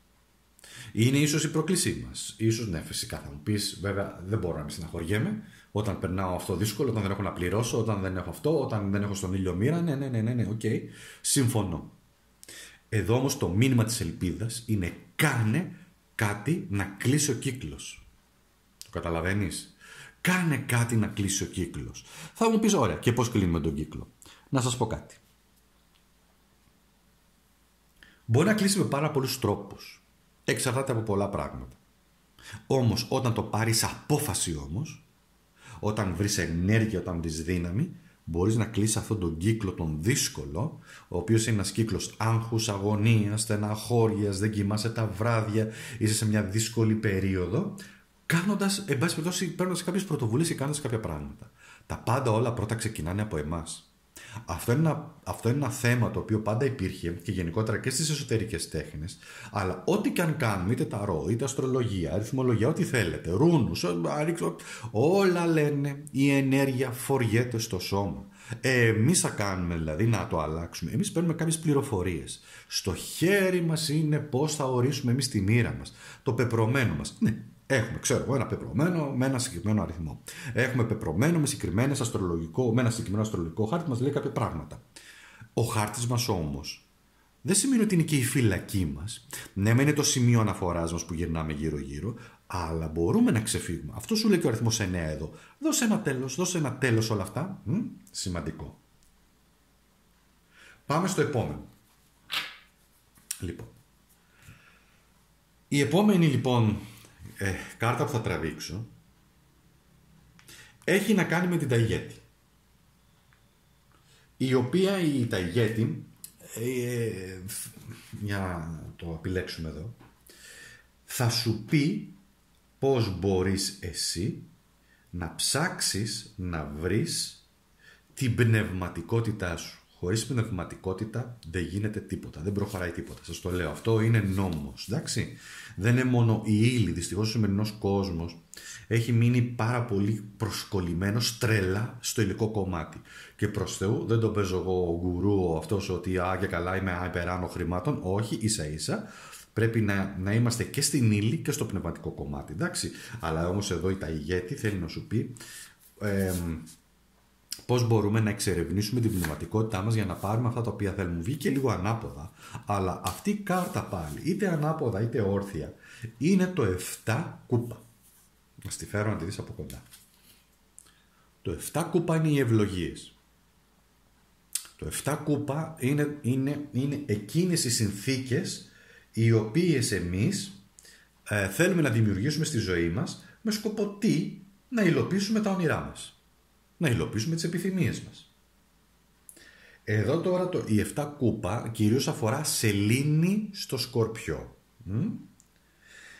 Είναι ίσως η πρόκλησή μας. Ίσως, ναι, φυσικά θα μου πεις, βέβαια δεν μπορώ να με στεναχωριέμαι όταν περνάω αυτό δύσκολο, όταν δεν έχω να πληρώσω, όταν δεν έχω αυτό, όταν δεν έχω στον ήλιο μοίρα. Ναι, ναι, ναι, ναι, ναι, ok. Okay. Συμφωνώ. Εδώ όμως το μήνυμα της ελπίδας είναι κάνε κάτι να κλείσει ο κύκλος. Το καταλαβαίνεις; Κάνε κάτι να κλείσει ο κύκλος. Θα μου πεις ωραία και πώς κλείνουμε τον κύκλο; Να σας πω κάτι. Μπορεί να κλείσει με πάρα πολλούς τρόπους. εξαρτάται από πολλά πράγματα. Όμως όταν το πάρεις απόφαση όμως, όταν βρεις ενέργεια, όταν βρεις δύναμη, μπορείς να κλείσεις αυτόν τον κύκλο τον δύσκολο, ο οποίος είναι ένας κύκλος άγχους, αγωνίας, στεναχώριας, δεν κοιμάσαι τα βράδια, είσαι σε μια δύσκολη περίοδο, κάνοντας, εν πάση περιπτώσει, παίρνοντας κάποιες πρωτοβουλίες ή κάνοντας κάποια πράγματα. Τα πάντα όλα πρώτα ξεκινάνε από εμάς. Αυτό είναι, ένα, αυτό είναι ένα θέμα το οποίο πάντα υπήρχε και γενικότερα και στις εσωτερικές τέχνες αλλά ό,τι και αν κάνουμε είτε ταρό, είτε αστρολογία, αριθμολογία, ό,τι θέλετε ρούνους, όλα λένε η ενέργεια φοριέται στο σώμα. Εμείς θα κάνουμε δηλαδή να το αλλάξουμε. Εμείς παίρνουμε κάποιες πληροφορίες. Στο χέρι μας είναι πώς θα ορίσουμε εμείς τη μοίρα μας. Το πεπρωμένο μας. Ναι, Έχουμε, ξέρω εγώ, ένα πεπρωμένο με ένα συγκεκριμένο αριθμό. Έχουμε πεπρωμένο με, αστρολογικό, με ένα συγκεκριμένο αστρολογικό χάρτη μας λέει κάποια πράγματα. Ο χάρτης μας όμως δεν σημαίνει ότι είναι και η φυλακή μας. Ναι, με είναι το σημείο αναφοράς μας που γυρνάμε γύρω-γύρω, αλλά μπορούμε να ξεφύγουμε. Αυτό σου λέει και ο αριθμός 9 εδώ. Δώσε ένα τέλος, δώσε ένα τέλος όλα αυτά. Μ, σημαντικό. Πάμε στο επόμενο. Λοιπόν. Η επόμενη λοιπόν ε, κάρτα που θα τραβήξω έχει να κάνει με την Ταγέτη. Η οποία η Ταγέτη, ε, για να το επιλέξουμε εδώ, θα σου πει πώς μπορείς εσύ να ψάξεις να βρεις την πνευματικότητά σου. Χωρίς πνευματικότητα δεν γίνεται τίποτα. Δεν προχωράει τίποτα. Σας το λέω. Αυτό είναι νόμος. Εντάξει. Δεν είναι μόνο η ύλη. Δυστυχώς ο σημερινός κόσμος έχει μείνει πάρα πολύ προσκολλημένο τρελά στο υλικό κομμάτι. Και προς Θεού δεν το παίζω εγώ ο γκουρού αυτός ότι α και καλά είμαι υπεράνω χρημάτων. Όχι, ίσα ίσα. Πρέπει να, να είμαστε και στην ύλη και στο πνευματικό κομμάτι. Εντάξει. Αλλά όμως εδώ η Ταϊγέτη θέλει να σου πει. Ε, Πώς μπορούμε να εξερευνήσουμε την πνευματικότητά μας για να πάρουμε αυτά τα οποία θέλουμε. Βγήκε λίγο ανάποδα, αλλά αυτή η κάρτα πάλι, είτε ανάποδα είτε όρθια, είναι το 7 κούπα. Να τη φέρω να τη δεις από κοντά. Το 7 κούπα είναι οι ευλογίες. Το 7 κούπα είναι, είναι, είναι εκείνες οι συνθήκες οι οποίες εμείς ε, θέλουμε να δημιουργήσουμε στη ζωή μας με σκοπό τι; Να υλοποιήσουμε τα όνειρά μας να υλοποιήσουμε τις επιθυμίες μας. Εδώ τώρα το, η 7 κούπα κυρίως αφορά σελήνη στο σκορπιό.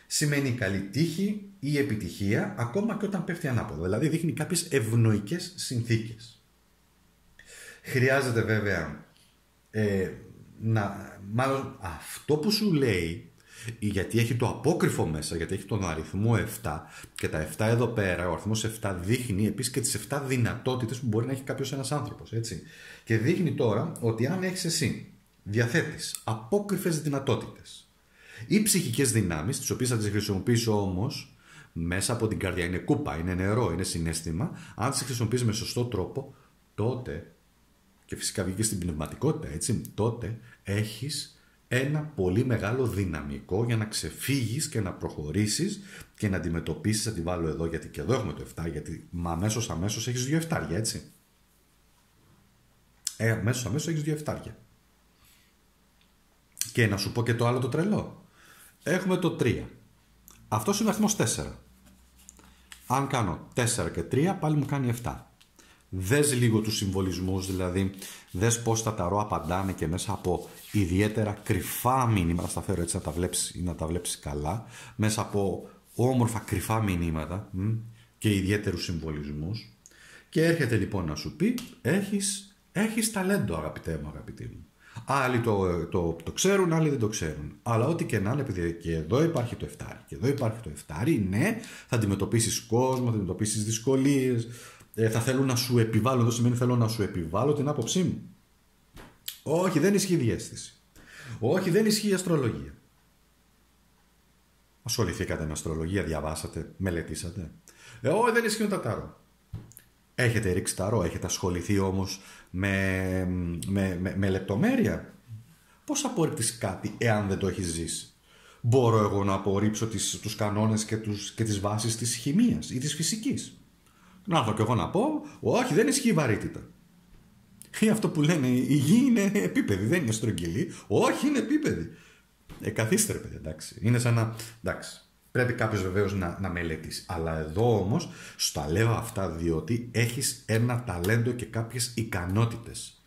Σημαίνει καλή τύχη ή επιτυχία ακόμα και όταν πέφτει ανάποδα. Δηλαδή δείχνει κάποιες ευνοϊκές συνθήκες. Χρειάζεται βέβαια ε, να, μάλλον αυτό που σου λέει γιατί έχει το απόκριφο μέσα, γιατί έχει τον αριθμό 7 και τα 7 εδώ πέρα, ο αριθμός 7 δείχνει επίσης και τις 7 δυνατότητες που μπορεί να έχει κάποιος ένας άνθρωπος, έτσι. Και δείχνει τώρα ότι αν έχεις εσύ, διαθέτεις απόκριφες δυνατότητες ή ψυχικές δυνάμεις, τις οποίες θα τις χρησιμοποιήσω όμως μέσα από την καρδιά, είναι κούπα, είναι νερό, είναι συνέστημα, αν τις χρησιμοποιείς με σωστό τρόπο, τότε, και φυσικά βγήκε στην πνευματικότητα, έτσι, τότε έχεις ένα πολύ μεγάλο δυναμικό για να ξεφύγεις και να προχωρήσεις και να αντιμετωπίσεις, θα τη βάλω εδώ γιατί και εδώ έχουμε το 7, γιατί μα αμέσως αμέσως έχεις δύο εφτάρια, έτσι. Ε, αμέσως αμέσως έχεις δύο εφτάρια. Και να σου πω και το άλλο το τρελό. Έχουμε το 3. Αυτός είναι ο αριθμός 4. Αν κάνω 4 και 3 πάλι μου κάνει 7. Δες λίγο τους συμβολισμούς, δηλαδή δες πώς τα ταρό απαντάνε και μέσα από ιδιαίτερα κρυφά μηνύματα, θα φέρω έτσι να τα βλέπεις, να τα βλέπεις καλά, μέσα από όμορφα κρυφά μηνύματα και ιδιαίτερους συμβολισμούς και έρχεται λοιπόν να σου πει έχεις, έχεις ταλέντο αγαπητέ μου αγαπητή μου. Άλλοι το, το, το ξέρουν, άλλοι δεν το ξέρουν. Αλλά ό,τι και να είναι, επειδή και εδώ υπάρχει το εφτάρι, και εδώ υπάρχει το εφτάρι, ναι, θα αντιμετωπίσεις κόσμο, θα αντιμετωπίσεις δυσκολίες, ε, θα θέλω να σου επιβάλλω, εδώ σημαίνει θέλω να σου επιβάλλω την άποψή μου. Όχι, δεν ισχύει η διέστηση. Όχι, δεν ισχύει η αστρολογία. Ασχοληθήκατε με αστρολογία, διαβάσατε, μελετήσατε. Ε, όχι, δεν ισχύουν τα τάρο. Έχετε ρίξει ταρό, έχετε ασχοληθεί όμως με, με, με, με λεπτομέρεια. Πώς απορρίπτεις κάτι εάν δεν το έχεις ζήσει; Μπορώ εγώ να απορρίψω τις, τους κανόνες και, τους, και τις βάσεις της χημίας ή της φυσικής; Να έρθω και εγώ να πω, όχι δεν ισχύει η βαρύτητα. Ή αυτό που λένε η γη είναι επίπεδη, δεν είναι στρογγυλή. Όχι είναι επίπεδη. Ε, καθίστε ρε παιδί, εντάξει. Είναι σαν να. Εντάξει. Πρέπει κάποιος βεβαίως να, να μελετήσει. Αλλά εδώ όμως στα λέω αυτά διότι έχεις ένα ταλέντο και κάποιες ικανότητες.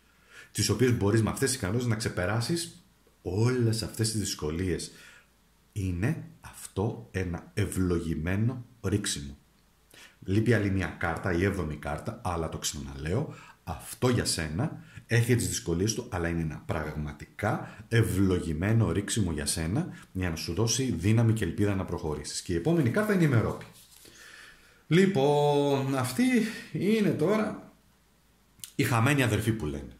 Τις οποίες μπορείς με αυτές τις ικανότητες να ξεπεράσεις όλες αυτές τις δυσκολίες. Είναι αυτό ένα ευλογημένο ρίξιμο. Λείπει άλλη μια κάρτα, η έβδομη κάρτα, αλλά το ξαναλέω, αυτό για σένα έχει τις δυσκολίες του, αλλά είναι ένα πραγματικά ευλογημένο ρίξιμο για σένα για να σου δώσει δύναμη και ελπίδα να προχωρήσεις. Και η επόμενη κάρτα είναι η Μερόπη. Λοιπόν, αυτή είναι τώρα η χαμένη αδερφή που λένε.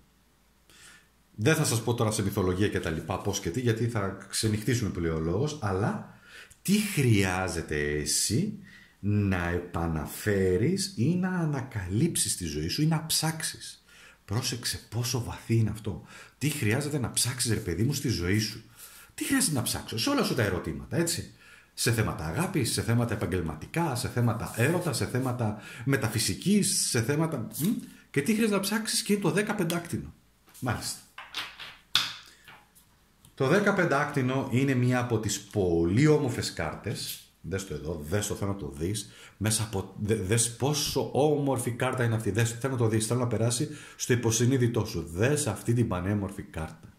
Δεν θα σας πω τώρα σε μυθολογία και τα λοιπά πώς και τι, γιατί θα ξενυχτήσουμε που λέει ο λόγος, αλλά τι χρειάζεται εσύ να επαναφέρεις ή να ανακαλύψεις τη ζωή σου ή να ψάξεις. Πρόσεξε πόσο βαθύ είναι αυτό. Τι χρειάζεται να ψάξεις ρε παιδί μου στη ζωή σου; Τι χρειάζεται να ψάξω; Σε όλα σου τα ερωτήματα έτσι. Σε θέματα αγάπης, σε θέματα επαγγελματικά, σε θέματα έρωτα, σε θέματα μεταφυσικής, σε θέματα... Και τι χρειάζεται να ψάξεις και είναι το 15 άκτηνο. Μάλιστα. Το 15 άκτηνο είναι μία από τις πολύ όμορφες κάρτες Δες το εδώ, δες το, θέλω να το δεις. Μέσα από, δες πόσο όμορφη κάρτα είναι αυτή. Δες, θέλω να το δεις, θέλω να περάσει στο υποσυνείδητό σου. Δες αυτή την πανέμορφη κάρτα.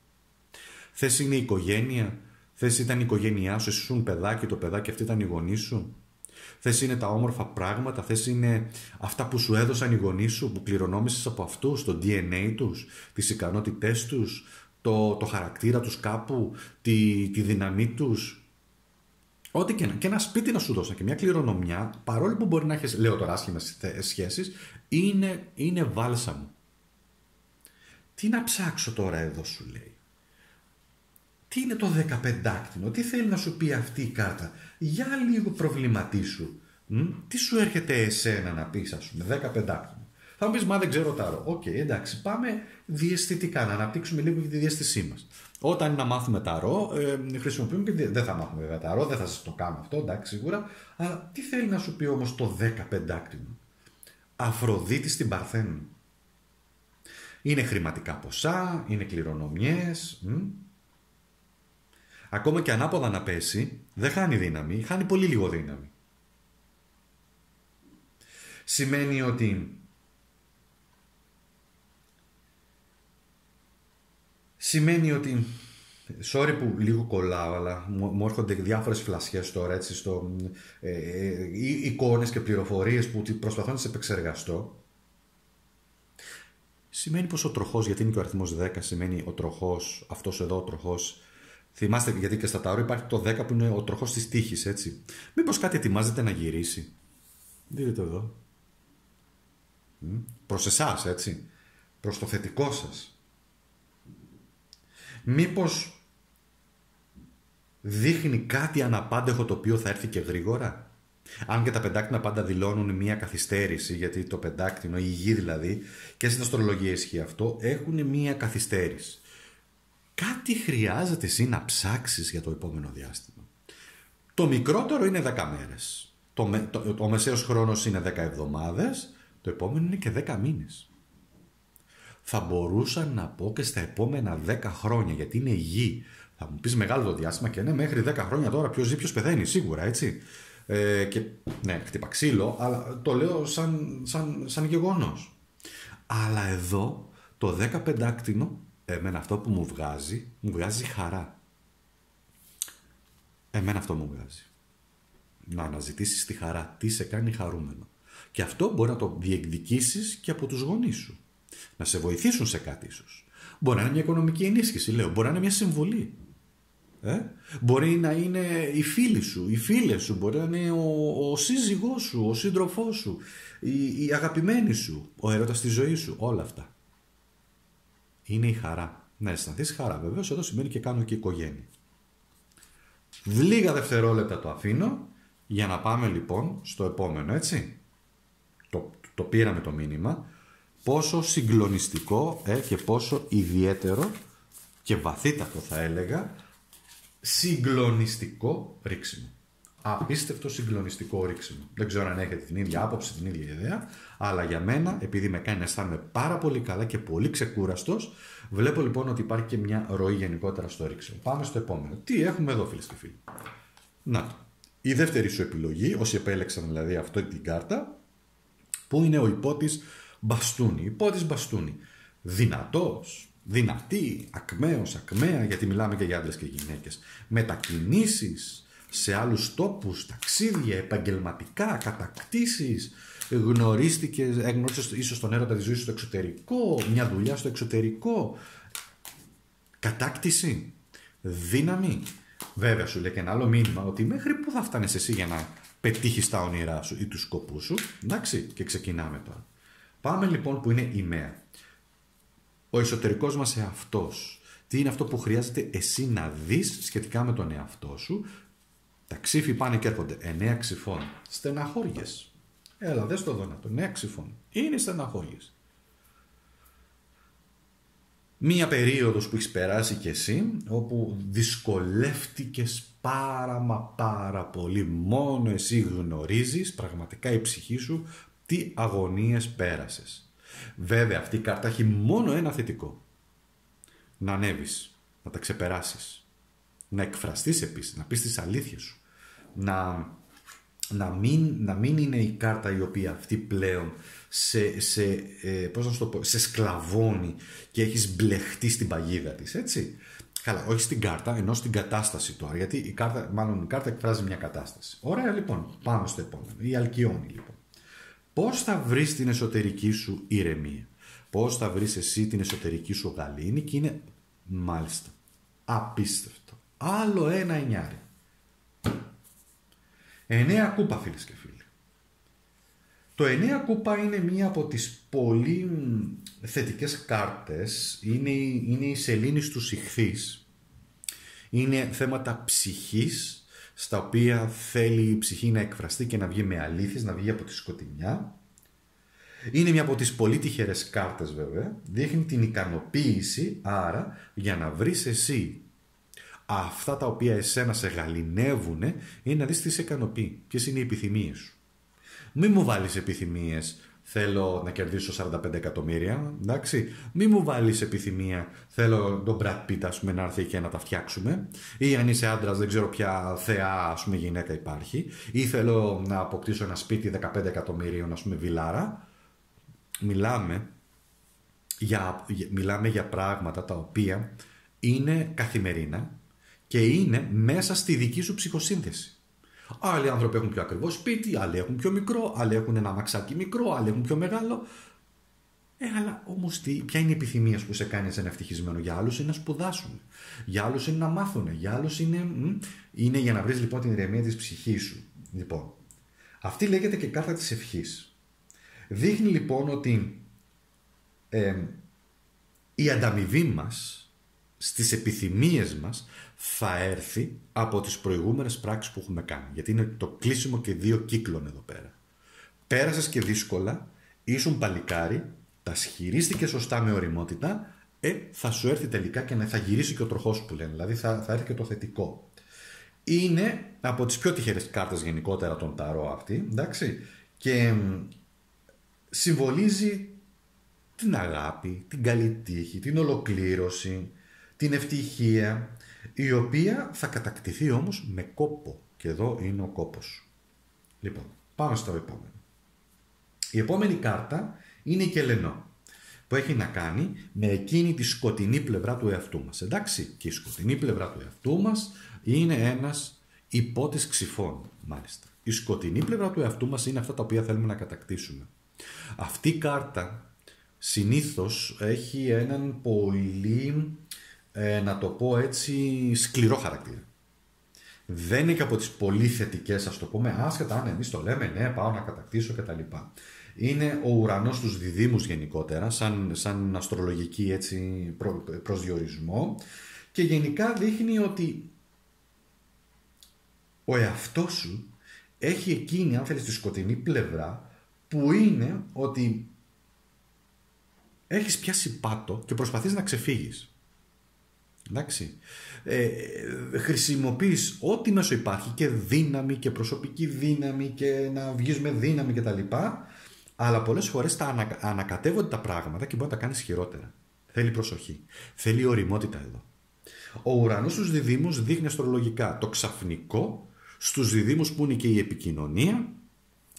Θες είναι η οικογένεια, θες ήταν η οικογένειά σου, εσύ ήσουν παιδάκι, το παιδάκι αυτή ήταν η γονή σου. Θες είναι τα όμορφα πράγματα, θες είναι αυτά που σου έδωσαν οι γονείς σου, που κληρονόμησες από αυτούς, το DNA τους, τις ικανότητές τους, το, το χαρακτήρα τους κάπου, τη, τη δύναμή τους, Ό,τι και, και ένα σπίτι να σου δώσουν και μια κληρονομιά, παρόλο που μπορεί να έχεις, λέω τώρα, άσχημες σχέσεις, είναι, είναι βάλσαμο. Τι να ψάξω τώρα εδώ, σου λέει. Τι είναι το 15 τι θέλει να σου πει αυτή η κάρτα. Για λίγο προβληματίσου. Τι σου έρχεται εσένα να πεις, ας πούμε, 15 θα μου πεις, Μα δεν ξέρω ταρό. Ok, okay, εντάξει, πάμε διαισθητικά να αναπτύξουμε λίγο και τη διαίσθησή μας. Όταν είναι να μάθουμε ταρό, ε, χρησιμοποιούμε και δεν θα μάθουμε βέβαια ταρό, δεν θα σας το κάνω αυτό, εντάξει, σίγουρα. Αλλά τι θέλει να σου πει όμως το 15 άκτηνο. Αφροδίτη στην Παρθένου. Είναι χρηματικά ποσά, είναι κληρονομιές. Ακόμα και ανάποδα να πέσει, δεν χάνει δύναμη, χάνει πολύ λίγο δύναμη. Σημαίνει ότι σημαίνει ότι Sorry που λίγο κολλάω, αλλά μου έρχονται διάφορες φλασιές τώρα, έτσι, στο, ε, ε, εικόνες και πληροφορίες που προσπαθώ να τις επεξεργαστώ. Σημαίνει πως ο τροχός, γιατί είναι και ο αριθμός 10, σημαίνει ο τροχός, αυτός εδώ ο τροχός. Θυμάστε, γιατί και στα τάρο υπάρχει το 10 που είναι ο τροχός της τύχης, έτσι. Μήπως κάτι ετοιμάζεται να γυρίσει; Δείτε το εδώ. Προς εσάς, έτσι. Προς το θετικό σας. Μήπως δείχνει κάτι αναπάντεχο το οποίο θα έρθει και γρήγορα; Αν και τα πεντάκτηνα πάντα δηλώνουν μία καθυστέρηση, γιατί το πεντάκτηνο, η γη δηλαδή, και στην αστρολογία ισχύει αυτό, έχουν μία καθυστέρηση. Κάτι χρειάζεται εσύ να ψάξεις για το επόμενο διάστημα. Το μικρότερο είναι 10 μέρες. Το, το, το, ο μεσαίος χρόνος είναι 10 εβδομάδες, το επόμενο είναι και 10 μήνες θα μπορούσα να πω και στα επόμενα 10 χρόνια, γιατί είναι γη. Θα μου πεις μεγάλο το διάστημα και ναι, μέχρι 10 χρόνια τώρα ποιος ζει, ποιος πεθαίνει, σίγουρα έτσι. Ε, και ναι, χτύπα ξύλο, αλλά το λέω σαν, σαν, σαν γεγονός. Αλλά εδώ το 15 άκτηνο, εμένα αυτό που μου βγάζει, μου βγάζει χαρά. Εμένα αυτό μου βγάζει. Να αναζητήσεις τη χαρά, τι σε κάνει χαρούμενο. Και αυτό μπορεί να το διεκδικήσεις και από τους γονείς σου να σε βοηθήσουν σε κάτι ίσως. Μπορεί να είναι μια οικονομική ενίσχυση, λέω. Μπορεί να είναι μια συμβολή. Ε; Μπορεί να είναι οι φίλοι σου, οι φίλες σου, μπορεί να είναι ο, ο σύζυγός σου, ο σύντροφός σου, η, η αγαπημένη σου, ο έρωτας στη ζωής σου, όλα αυτά. Είναι η χαρά. Να αισθανθείς χαρά. Βεβαίως εδώ σημαίνει και κάνω και οικογένεια. Λίγα δευτερόλεπτα το αφήνω για να πάμε λοιπόν στο επόμενο, έτσι. Το, το πήραμε το μήνυμα πόσο συγκλονιστικό ε, και πόσο ιδιαίτερο και βαθύτατο θα έλεγα συγκλονιστικό ρίξιμο. Απίστευτο συγκλονιστικό ρίξιμο. Δεν ξέρω αν έχετε την ίδια άποψη, την ίδια ιδέα, αλλά για μένα, επειδή με κάνει να αισθάνομαι πάρα πολύ καλά και πολύ ξεκούραστος, βλέπω λοιπόν ότι υπάρχει και μια ροή γενικότερα στο ρίξιμο. Πάμε στο επόμενο. Τι έχουμε εδώ, φίλες και φίλοι; Να το. Η δεύτερη σου επιλογή, όσοι επέλεξαν δηλαδή αυτή την κάρτα, που είναι ο υπότης Μπαστούνι. Υπότης Μπαστούνι. Δυνατός, δυνατή, ακμαίος, ακμαία, γιατί μιλάμε και για άντρες και γυναίκες. Μετακινήσεις σε άλλους τόπους, ταξίδια, επαγγελματικά, κατακτήσεις, γνωρίστηκε, έγνωσες ίσως τον έρωτα της ζωής στο εξωτερικό, μια δουλειά στο εξωτερικό, κατάκτηση, δύναμη. Βέβαια σου λέει και ένα άλλο μήνυμα ότι μέχρι πού θα φτάνεις εσύ για να πετύχεις τα όνειρά σου ή τους σκοπούς σου. Εντάξει, και ξεκινάμε τώρα. Πάμε λοιπόν που είναι η ΜΕΑ. Ο εσωτερικός μας εαυτός. Τι είναι αυτό που χρειάζεται εσύ να δεις σχετικά με τον εαυτό σου; Τα ξύφη πάνε και έρχονται. Εννέα ξυφών. Στεναχώριες. Έλα, δες το δόνατο. Εννέα ξυφών. Είναι στεναχώριες. Μία περίοδος που έχεις περάσει κι εσύ, όπου δυσκολεύτηκες πάρα μα πάρα πολύ. Μόνο εσύ γνωρίζεις πραγματικά η ψυχή σου τι αγωνίες πέρασες. Βέβαια αυτή η κάρτα έχει μόνο ένα θετικό. Να ανέβεις, να τα ξεπεράσεις. Να εκφραστείς επίσης, να πεις τις αλήθειες σου. Να, να, μην, να μην είναι η κάρτα η οποία αυτή πλέον σε, σε, ε, πώς να το πω, σε σκλαβώνει και έχεις μπλεχτεί στην παγίδα της, έτσι. Καλά, όχι στην κάρτα, ενώ στην κατάσταση τώρα. Γιατί η κάρτα, μάλλον η κάρτα εκφράζει μια κατάσταση. Ωραία, λοιπόν, πάμε στο επόμενο. Η αλκιόνη, λοιπόν. Πώς θα βρεις την εσωτερική σου ηρεμία, Πώς θα βρεις εσύ την εσωτερική σου γαλήνη; Και είναι μάλιστα απίστευτο. Άλλο ένα εννιάρι. Εννέα κούπα, φίλες και φίλοι. Το εννέα κούπα είναι μία από τις πολύ θετικές κάρτες. Είναι, είναι η σελήνη του ηχθείς. Είναι θέματα ψυχής, στα οποία θέλει η ψυχή να εκφραστεί και να βγει με αλήθειες, να βγει από τη σκοτεινιά. Είναι μια από τις πολύ τυχερές κάρτες βέβαια. Δείχνει την ικανοποίηση, άρα για να βρεις εσύ αυτά τα οποία εσένα σε γαλινεύουν είναι να δεις τι σε ικανοποιεί, ποιες είναι οι επιθυμίες σου. Μην μου βάλεις επιθυμίες θέλω να κερδίσω 45 εκατομμύρια, εντάξει. Μη μου βάλεις επιθυμία, θέλω τον Brad Pitt ας πούμε, να έρθει και να τα φτιάξουμε. Ή αν είσαι άντρας, δεν ξέρω ποια θεά ας πούμε, γυναίκα υπάρχει. Ή θέλω να αποκτήσω ένα σπίτι 15 εκατομμύριων, ας πούμε, βιλάρα. Μιλάμε για, μιλάμε για πράγματα τα οποία είναι καθημερίνα και είναι μέσα στη δική σου ψυχοσύνθεση. Άλλοι άνθρωποι έχουν πιο ακριβό σπίτι, άλλοι έχουν πιο μικρό, άλλοι έχουν ένα μαξάκι μικρό, άλλοι έχουν πιο μεγάλο. Ε, αλλά όμως ποια είναι η επιθυμία που σε κάνεις ένα ευτυχισμένο; Για άλλους είναι να σπουδάσουν, για άλλους είναι να μάθουν, για άλλους είναι, είναι για να βρεις λοιπόν την ηρεμία της ψυχής σου. Λοιπόν, αυτή λέγεται και κάρτα της ευχής. Δείχνει λοιπόν ότι ε, η ανταμοιβή μας στις επιθυμίες μας θα έρθει από τις προηγούμενες πράξεις που έχουμε κάνει. Γιατί είναι το κλείσιμο και δύο κύκλων εδώ πέρα. Πέρασες και δύσκολα, ήσουν παλικάρι, τα σχηρίστηκε σωστά με οριμότητα, ε, θα σου έρθει τελικά και θα γυρίσει και ο τροχός που λένε. Δηλαδή θα, θα έρθει και το θετικό. Είναι από τις πιο τυχερές κάρτες γενικότερα τον ταρό αυτή, εντάξει, και συμβολίζει την αγάπη, την καλή τύχη, την ολοκλήρωση, την ευτυχία, η οποία θα κατακτηθεί όμως με κόπο. Και εδώ είναι ο κόπος. Λοιπόν, πάμε στο επόμενο. Η επόμενη κάρτα είναι η κελενό, που έχει να κάνει με εκείνη τη σκοτεινή πλευρά του εαυτού μας. Εντάξει, και η σκοτεινή πλευρά του εαυτού μας είναι ένας υπότης ξυφών, μάλιστα. Η σκοτεινή πλευρά του εαυτού μας είναι αυτά τα οποία θέλουμε να κατακτήσουμε. Αυτή η κάρτα συνήθως έχει έναν πολύ ε, να το πω έτσι, σκληρό χαρακτήρα. Δεν είναι και από τις πολύ θετικές, ας το πούμε, άσχετα αν εμείς το λέμε, ναι, πάω να κατακτήσω κτλ. Είναι ο ουρανός τους διδήμους γενικότερα, σαν, σαν αστρολογική έτσι, προ, προσδιορισμό και γενικά δείχνει ότι ο εαυτός σου έχει εκείνη, αν θέλεις, τη σκοτεινή πλευρά που είναι ότι έχεις πιάσει πάτο και προσπαθείς να ξεφύγεις. Εντάξει. Ε, χρησιμοποιείς ό,τι μέσο υπάρχει και δύναμη και προσωπική δύναμη και να βγεις με δύναμη κτλ. Αλλά πολλές φορές τα ανα, ανακατεύονται τα πράγματα και μπορεί να τα κάνεις χειρότερα. Θέλει προσοχή. Θέλει οριμότητα εδώ. Ο ουρανός στους διδήμους δείχνει αστρολογικά το ξαφνικό, στους διδήμους που είναι και η επικοινωνία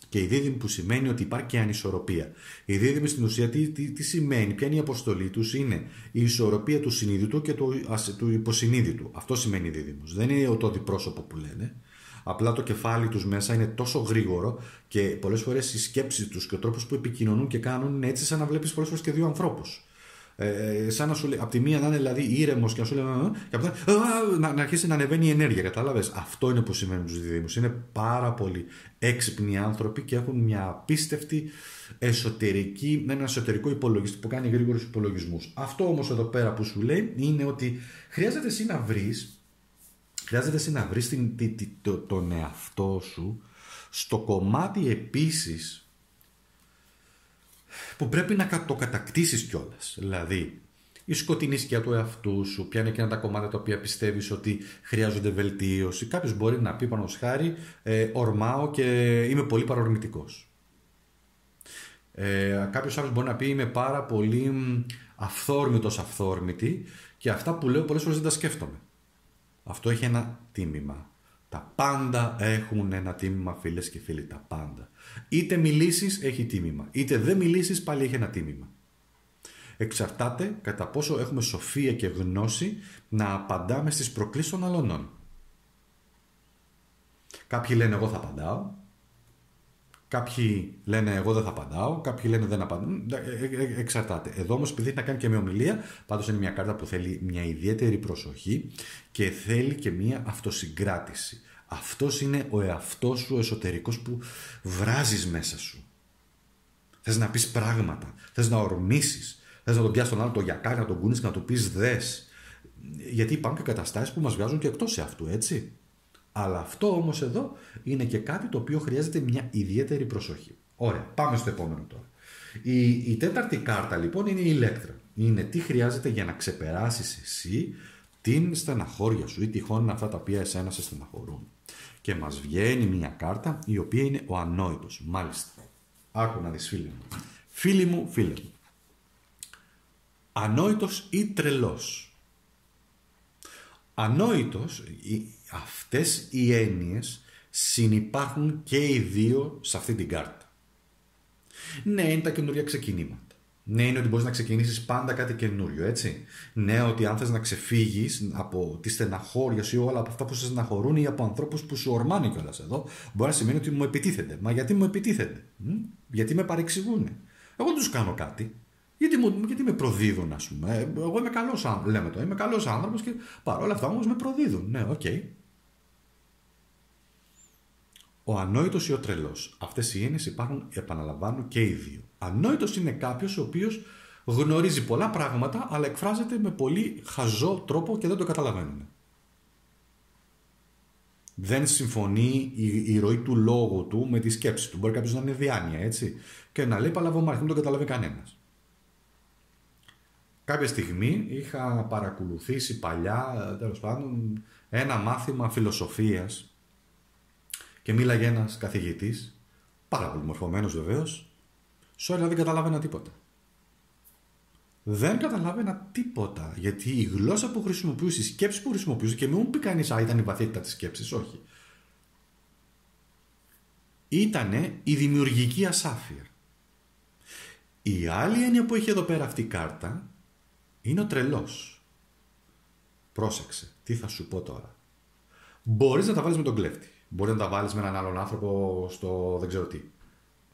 και η δίδυμη που σημαίνει ότι υπάρχει και ανισορροπία. Η δίδυμη στην ουσία τι, τι, σημαίνει, ποια είναι η αποστολή τους, είναι η ισορροπία του συνείδητου και του, του υποσυνείδητου. Αυτό σημαίνει η δίδυμο. Δεν είναι το διπρόσωπο που λένε. Απλά το κεφάλι τους μέσα είναι τόσο γρήγορο και πολλές φορές οι σκέψεις τους και ο τρόπος που επικοινωνούν και κάνουν είναι έτσι σαν να βλέπεις πολλές φορές και δύο ανθρώπους. Ε, σαν να σου λέει, από τη μία να είναι δηλαδή ήρεμος και να σου λέει, και από να, να αρχίσει να ανεβαίνει η ενέργεια. Κατάλαβες. Αυτό είναι που σημαίνει τους διδήμου. Είναι πάρα πολύ έξυπνοι άνθρωποι και έχουν μια απίστευτη εσωτερική, ένα εσωτερικό υπολογιστή που κάνει γρήγορους υπολογισμούς. Αυτό όμως εδώ πέρα που σου λέει είναι ότι χρειάζεται εσύ να βρεις χρειάζεται εσύ να βρεις το, τον εαυτό σου στο κομμάτι επίσης που πρέπει να το κατακτήσεις κιόλας. Δηλαδή, η σκοτεινή σκιά του εαυτού σου, ποια είναι εκείνα τα κομμάτια τα οποία πιστεύεις ότι χρειάζονται βελτίωση. Κάποιος μπορεί να πει πάνω χάρη, ε, ορμάω και είμαι πολύ παρορμητικός. Ε, κάποιος άλλος μπορεί να πει είμαι πάρα πολύ αυθόρμητος αυθόρμητη και αυτά που λέω πολλές φορές δεν τα σκέφτομαι. Αυτό έχει ένα τίμημα. Τα πάντα έχουν ένα τίμημα φίλες και φίλοι, τα πάντα. Είτε μιλήσεις έχει τίμημα, είτε δεν μιλήσεις πάλι έχει ένα τίμημα. Εξαρτάται κατά πόσο έχουμε σοφία και γνώση να απαντάμε στις προκλήσεις των αλλωνών. Κάποιοι λένε εγώ θα απαντάω, Κάποιοι λένε εγώ δεν θα απαντάω, κάποιοι λένε δεν απαντάω. Ε, ε, ε, εξαρτάται. Εδώ όμως επειδή έχει να κάνει και με ομιλία, πάντως είναι μια κάρτα που θέλει μια ιδιαίτερη προσοχή και θέλει και μια αυτοσυγκράτηση. Αυτός είναι ο εαυτός σου ο εσωτερικός που βράζεις μέσα σου. Θες να πεις πράγματα, θες να ορμήσεις, θες να τον πιάσεις τον άλλο το γιακά, να τον κούνει και να του πεις δες. Γιατί υπάρχουν και καταστάσεις που μας βγάζουν και εκτός σε αυτού, έτσι. Αλλά αυτό όμως εδώ είναι και κάτι το οποίο χρειάζεται μια ιδιαίτερη προσοχή. Ωραία, πάμε στο επόμενο τώρα. Η, η τέταρτη κάρτα λοιπόν είναι η ηλέκτρα. Είναι τι χρειάζεται για να ξεπεράσεις εσύ την στεναχώρια σου ή τυχόν αυτά τα οποία εσένα σε στεναχωρούν. Και μας βγαίνει μια κάρτα η οποία είναι ο ανόητος. Μάλιστα. Άκου να δεις φίλε μου. Φίλοι μου, φίλε μου. Ανόητος ή τρελός. Ανόητος, αυτές οι έννοιες συνυπάρχουν και οι δύο σε αυτή την κάρτα. Ναι, είναι τα καινούργια ξεκινήματα. Ναι, είναι ότι μπορείς να ξεκινήσεις πάντα κάτι καινούριο, έτσι. Ναι, ότι αν θες να ξεφύγεις από τη στεναχώρια ή όλα από αυτά που σε στεναχωρούν ή από ανθρώπους που σου ορμάνε κιόλας εδώ, μπορεί να σημαίνει ότι μου επιτίθενται. Μα γιατί μου επιτίθενται, Γιατί με παρεξηγούν. Εγώ τους κάνω κάτι. Γιατί, μου, γιατί με προδίδουν, ας πούμε. Εγώ είμαι καλός άνθρωπος. Λέμε το, είμαι καλός άνθρωπος και παρόλα αυτά όμως με προδίδουν. Ναι, ok. Okay. Ο ανόητος ή ο τρελός. Αυτές οι έννοιες υπάρχουν, επαναλαμβάνω, και οι δύο. Ανόητος είναι κάποιος ο οποίος γνωρίζει πολλά πράγματα, αλλά εκφράζεται με πολύ χαζό τρόπο και δεν το καταλαβαίνουν. Δεν συμφωνεί η, η ροή του λόγου του με τη σκέψη του. Μπορεί κάποιος να είναι διάνοια, έτσι. Και να λέει παλαβομάρι, δεν το καταλαβαίνει κανένας. Κάποια στιγμή είχα παρακολουθήσει παλιά, τέλος πάντων, ένα μάθημα φιλοσοφίας και μίλαγε ένας καθηγητής, πάρα πολύ μορφωμένος βεβαίως, Σόρια δεν καταλάβαινα τίποτα. Δεν καταλάβαινα τίποτα. Γιατί η γλώσσα που χρησιμοποιούσε, η σκέψη που χρησιμοποιούσε και μην μου πει κανείς, Α, ήταν η βαθύτητα της σκέψης. Όχι. Ήτανε η δημιουργική ασάφεια. Η άλλη έννοια που έχει εδώ πέρα αυτή η κάρτα είναι ο τρελός. Πρόσεξε, τι θα σου πω τώρα. Μπορείς να τα βάλεις με τον κλέφτη. Μπορεί να τα βάλεις με έναν άλλον άνθρωπο στο δεν ξέρω τι.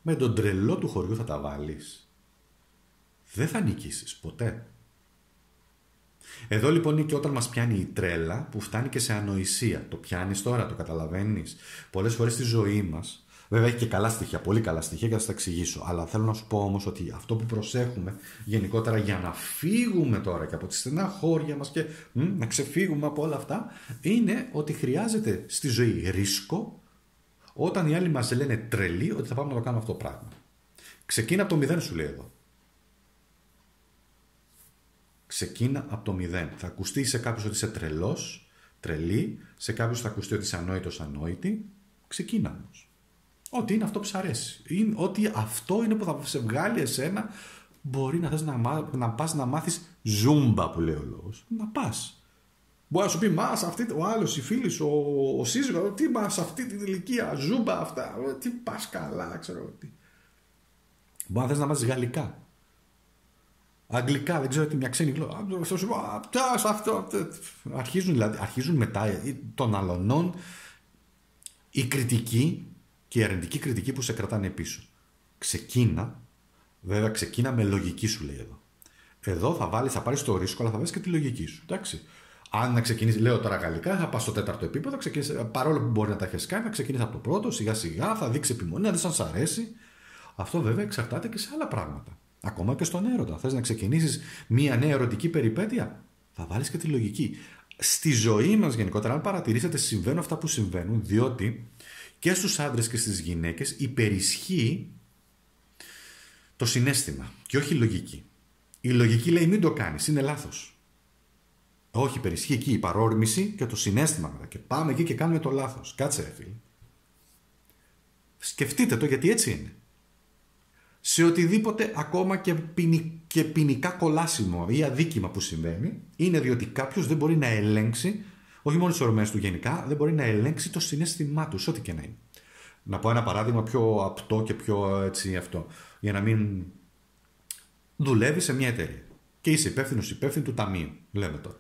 Με τον τρελό του χωριού θα τα βάλεις. Δεν θα νικήσεις ποτέ. Εδώ λοιπόν είναι και όταν μας πιάνει η τρέλα που φτάνει και σε ανοησία. Το πιάνεις τώρα, το καταλαβαίνεις. Πολλές φορές στη ζωή μας Βέβαια έχει και καλά στοιχεία, πολύ καλά στοιχεία και θα σας τα εξηγήσω. Αλλά θέλω να σου πω όμως ότι αυτό που προσέχουμε γενικότερα για να φύγουμε τώρα και από τη στεναχώρια μας και μ, να ξεφύγουμε από όλα αυτά είναι ότι χρειάζεται στη ζωή ρίσκο όταν οι άλλοι μας λένε τρελή ότι θα πάμε να το κάνουμε αυτό το πράγμα. Ξεκίνα από το μηδέν σου λέει εδώ. Ξεκίνα από το μηδέν. Θα ακουστεί σε κάποιους ότι είσαι τρελός, τρελή, σε κάποιους θα ακουστεί ότι είσαι ανόητος, ανόητη. Ξεκίνα όμως. Ό,τι είναι αυτό που σου αρέσει. Είναι, ότι αυτό είναι που θα σε βγάλει εσένα. Μπορεί να θες να, να πας να μάθεις ζούμπα που λέει ο λόγος. Να πας. Μπορεί να σου πει, μα αυτή, ο άλλος, η φίλη, ο, ο σύζυγος, τι μα αυτή την ηλικία, ζούμπα αυτά, τι πας καλά, ξέρω τι. Μπορεί να θες να μάθεις γαλλικά. Αγγλικά, δεν ξέρω τι, μια ξένη γλώσσα. Αυτό σου αυτό. Αρχίζουν, δηλαδή, αρχίζουν μετά ε, των αλωνών η κριτική και η αρνητική κριτική που σε κρατάνε πίσω. Ξεκίνα, βέβαια ξεκίνα με λογική σου λέει εδώ. Εδώ θα βάλεις, θα πάρεις το ρίσκο, αλλά θα βάλεις και τη λογική σου. Εντάξει. Αν να ξεκινήσεις, λέω τώρα γαλλικά, θα πας στο τέταρτο επίπεδο, παρόλο που μπορεί να τα έχεις κάνει, θα ξεκινήσεις από το πρώτο, σιγά σιγά, θα δείξεις επιμονή, να δεις αν σ' αρέσει. Αυτό βέβαια εξαρτάται και σε άλλα πράγματα. Ακόμα και στον έρωτα. Θες να ξεκινήσεις μία νέα ερωτική περιπέτεια, θα βάλεις και τη λογική. Στη ζωή μας γενικότερα, αν παρατηρήσετε, συμβαίνουν αυτά που συμβαίνουν, διότι και στους άντρες και στις γυναίκες υπερισχύει το συνέστημα και όχι η λογική. Η λογική λέει μην το κάνεις, είναι λάθος. Όχι, υπερισχύει εκεί η παρόρμηση και το συνέστημα μετά. Και πάμε εκεί και κάνουμε το λάθος. Κάτσε, ρε φίλε. Σκεφτείτε το γιατί έτσι είναι. Σε οτιδήποτε ακόμα και, ποινι, και ποινικά κολάσιμο ή αδίκημα που συμβαίνει, είναι διότι κάποιος δεν μπορεί να ελέγξει, όχι μόνο τι ορμές του γενικά, δεν μπορεί να ελέγξει το συνέστημά του, ό,τι και να είναι. Να πω ένα παράδειγμα πιο απτό και πιο έτσι αυτό, για να μην δουλεύει σε μια εταιρεία και είσαι υπεύθυνος υπεύθυνο του ταμείου, λέμε τώρα.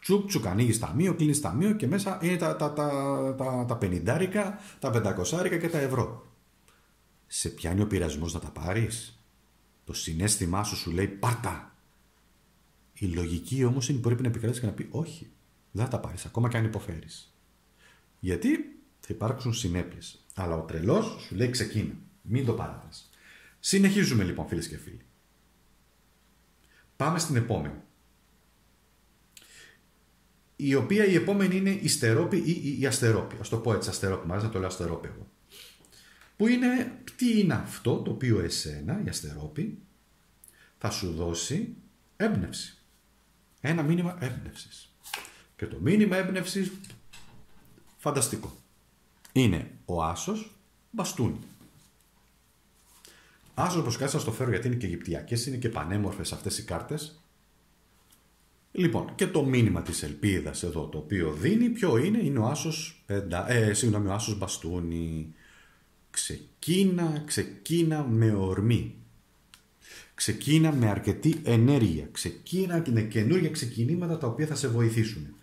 Τσουκ, τσουκ, ανοίγεις ταμείο, κλείνεις ταμείο και μέσα είναι τα, τα, τα, τα, τα πενιντάρικα, τα πεντακοσάρικα και τα ευρώ. Σε πιάνει ο πειρασμός να τα πάρεις; Το συνέστημά σου σου λέει πάρτα. Η λογική όμως είναι πρέπει να επικρατήσει και να πει όχι, δεν θα τα πάρεις, ακόμα και αν υποφέρεις. Γιατί θα υπάρξουν συνέπειες. Αλλά ο τρελός σου λέει ξεκίνα. Μην το παράτας. Συνεχίζουμε λοιπόν φίλες και φίλοι. Πάμε στην επόμενη η οποία η επόμενη είναι η στερόπη ή η αστερόπη. Ας το πω έτσι, αστερόπη, μου αρέσει να το λέω αστερόπη εγώ. Που είναι, τι είναι αυτό το οποίο εσένα, η αστερόπη, θα σου δώσει έμπνευση. Ένα μήνυμα έμπνευσης. Και το μήνυμα έμπνευσης, φανταστικό. Είναι ο άσος μπαστούνι. Άσος όπως κάτι σας το φέρω γιατί είναι και Αιγυπτιακές, είναι και πανέμορφες αυτές οι κάρτες Λοιπόν, και το μήνυμα της ελπίδας εδώ το οποίο δίνει, ποιο είναι, είναι ο άσος, πεντα, ε, συγγνώμη, ο άσος μπαστούνι. Ξεκίνα, ξεκίνα με ορμή. Ξεκίνα με αρκετή ενέργεια. Ξεκίνα και με καινούργια ξεκινήματα τα οποία θα σε βοηθήσουν.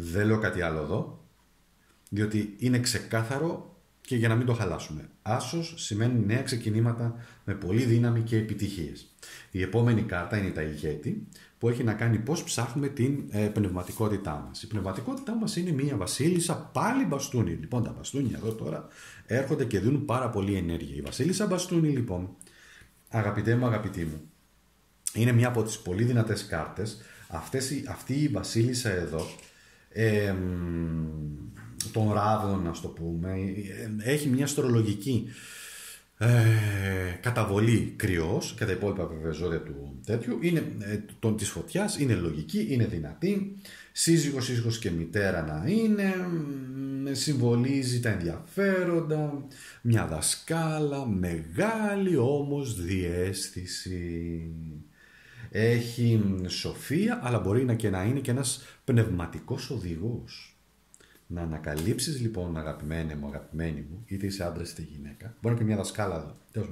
Δεν λέω κάτι άλλο εδώ, διότι είναι ξεκάθαρο και για να μην το χαλάσουμε. Άσος σημαίνει νέα ξεκινήματα με πολύ δύναμη και επιτυχίες. Η επόμενη κάρτα είναι τα ηγέτη που έχει να κάνει πώς ψάχνουμε την ε, πνευματικότητά μας. Η πνευματικότητά μας είναι μια βασίλισσα πάλι μπαστούνι. Λοιπόν τα μπαστούνια εδώ τώρα έρχονται και δίνουν πάρα πολύ ενέργεια. Η βασίλισσα μπαστούνι λοιπόν, αγαπητέ μου αγαπητή μου, είναι μια από τις πολύ δυνατές κάρτες. Αυτές, αυτή η βασίλισσα εδώ ε, των ράδων, να το πούμε, ε, έχει μια αστρολογική ε, καταβολή κρυός και τα υπόλοιπα βέβαια του τέτοιου. Είναι ε, τον, της φωτιάς, είναι λογική, είναι δυνατή. Σύζυγος, σύζυγος και μητέρα να είναι συμβολίζει τα ενδιαφέροντα. Μια δασκάλα μεγάλη όμως διέστηση έχει σοφία αλλά μπορεί να και να είναι και ένας πνευματικός οδηγός να ανακαλύψεις λοιπόν, αγαπημένη μου, αγαπημένη μου, είτε είσαι άντρας είτε γυναίκα, μπορεί να και μια δασκάλα εδώ. Τέλος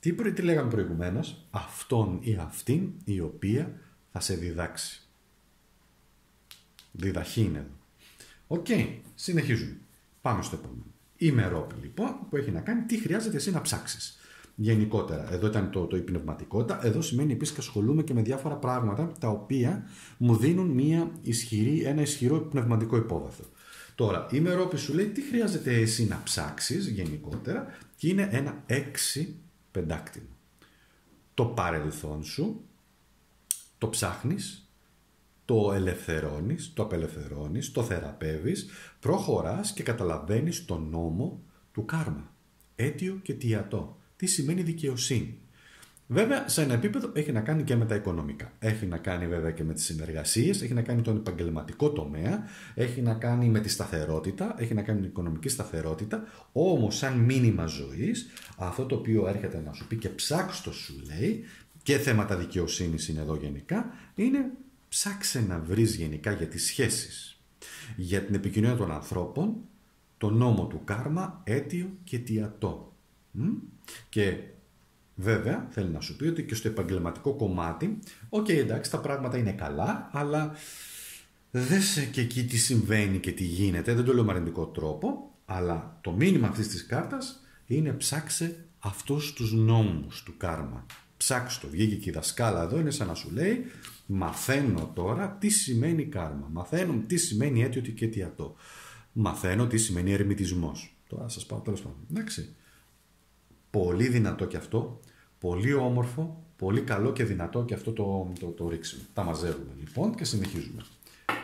τι, τι λέγαμε προηγουμένως, αυτόν ή αυτήν η οποία θα σε διδάξει. Διδαχή είναι εδώ. Οκ, συνεχίζουμε. Πάμε στο επόμενο. Η μερόπη λοιπόν που έχει να κάνει τι χρειάζεται εσύ να ψάξεις. Γενικότερα, εδώ ήταν το, το η πνευματικότητα. Εδώ σημαίνει επίσης και ασχολούμαι και με διάφορα πράγματα τα οποία μου δίνουν μια ισχυρή, ένα ισχυρό πνευματικό υπόβαθρο. Τώρα, η μερόπη σου λέει τι χρειάζεται εσύ να ψάξεις γενικότερα και είναι ένα έξι πεντάκτηνο. Το παρελθόν σου, το ψάχνεις, το ελευθερώνεις, το απελευθερώνεις, το θεραπεύεις, προχωράς και καταλαβαίνεις τον νόμο του κάρμα. Αίτιο και τιατό. Τι σημαίνει δικαιοσύνη. Βέβαια, σε ένα επίπεδο έχει να κάνει και με τα οικονομικά. Έχει να κάνει βέβαια και με τις συνεργασίες, έχει να κάνει τον επαγγελματικό τομέα, έχει να κάνει με τη σταθερότητα, έχει να κάνει με την οικονομική σταθερότητα. Όμως, σαν μήνυμα ζωής, αυτό το οποίο έρχεται να σου πει και ψάξτο σου λέει, και θέματα δικαιοσύνης είναι εδώ γενικά, είναι ψάξε να βρεις γενικά για τις σχέσεις, για την επικοινωνία των ανθρώπων, το νόμο του κάρμα, αίτιο και τιατό. Και βέβαια θέλει να σου πει ότι και στο επαγγελματικό κομμάτι, ok okay, εντάξει τα πράγματα είναι καλά, αλλά δες και εκεί τι συμβαίνει και τι γίνεται, δεν το λέω με αρνητικό τρόπο, αλλά το μήνυμα αυτής της κάρτας είναι ψάξε αυτούς τους νόμους του κάρμα. Ψάξτε το, βγήκε και η δασκάλα εδώ, είναι σαν να σου λέει μαθαίνω τώρα τι σημαίνει κάρμα, μαθαίνω τι σημαίνει αίτιο και αιτιατό, μαθαίνω τι σημαίνει ερμητισμός. Τώρα σας πάω τέλος πάντων. Εντάξει. Πολύ δυνατό και αυτό, πολύ όμορφο, πολύ καλό και δυνατό και αυτό το, το, το ρίξιμο. Τα μαζεύουμε λοιπόν και συνεχίζουμε.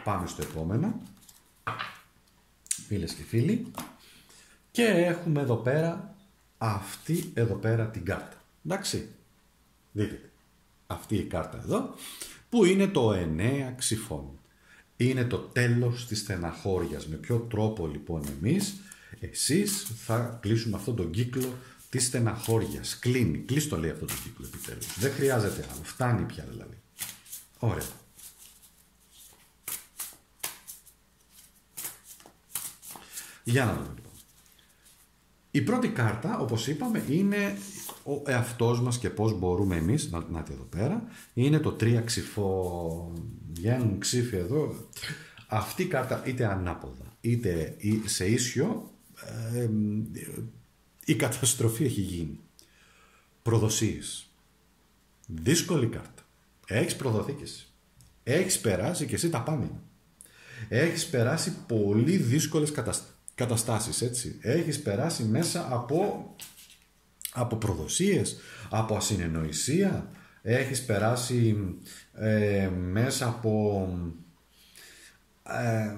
Πάμε στο επόμενο. Φίλες και φίλοι. Και έχουμε εδώ πέρα αυτή εδώ πέρα την κάρτα. Εντάξει. Δείτε. Αυτή η κάρτα εδώ που είναι το 9 ξυφών. Είναι το τέλος της στεναχώριας. Με ποιο τρόπο λοιπόν εμείς, εσείς θα κλείσουμε αυτόν τον κύκλο της στεναχώριας. Κλείνει, κλείς το λέει αυτό το κύκλο επιτέλους. Δεν χρειάζεται άλλο, φτάνει πια δηλαδή. Ωραία. Για να δούμε λοιπόν. Η πρώτη κάρτα, όπως είπαμε, είναι ο εαυτός μας και πώς μπορούμε εμείς, να, να εδώ πέρα, είναι το τρία ξυφό, βγαίνουν ξύφοι εδώ. Αυτή η κάρτα είτε ανάποδα, είτε σε ίσιο, η καταστροφή έχει γίνει. Προδοσίες. Δύσκολη κάρτα. Έχεις προδοθεί και εσύ. Έχεις περάσει και εσύ τα πάμε. Έχεις περάσει πολύ δύσκολες καταστάσεις, έτσι. Έχεις περάσει μέσα από από προδοσίες, από ασυνεννοησία, έχεις περάσει ε, μέσα από ε,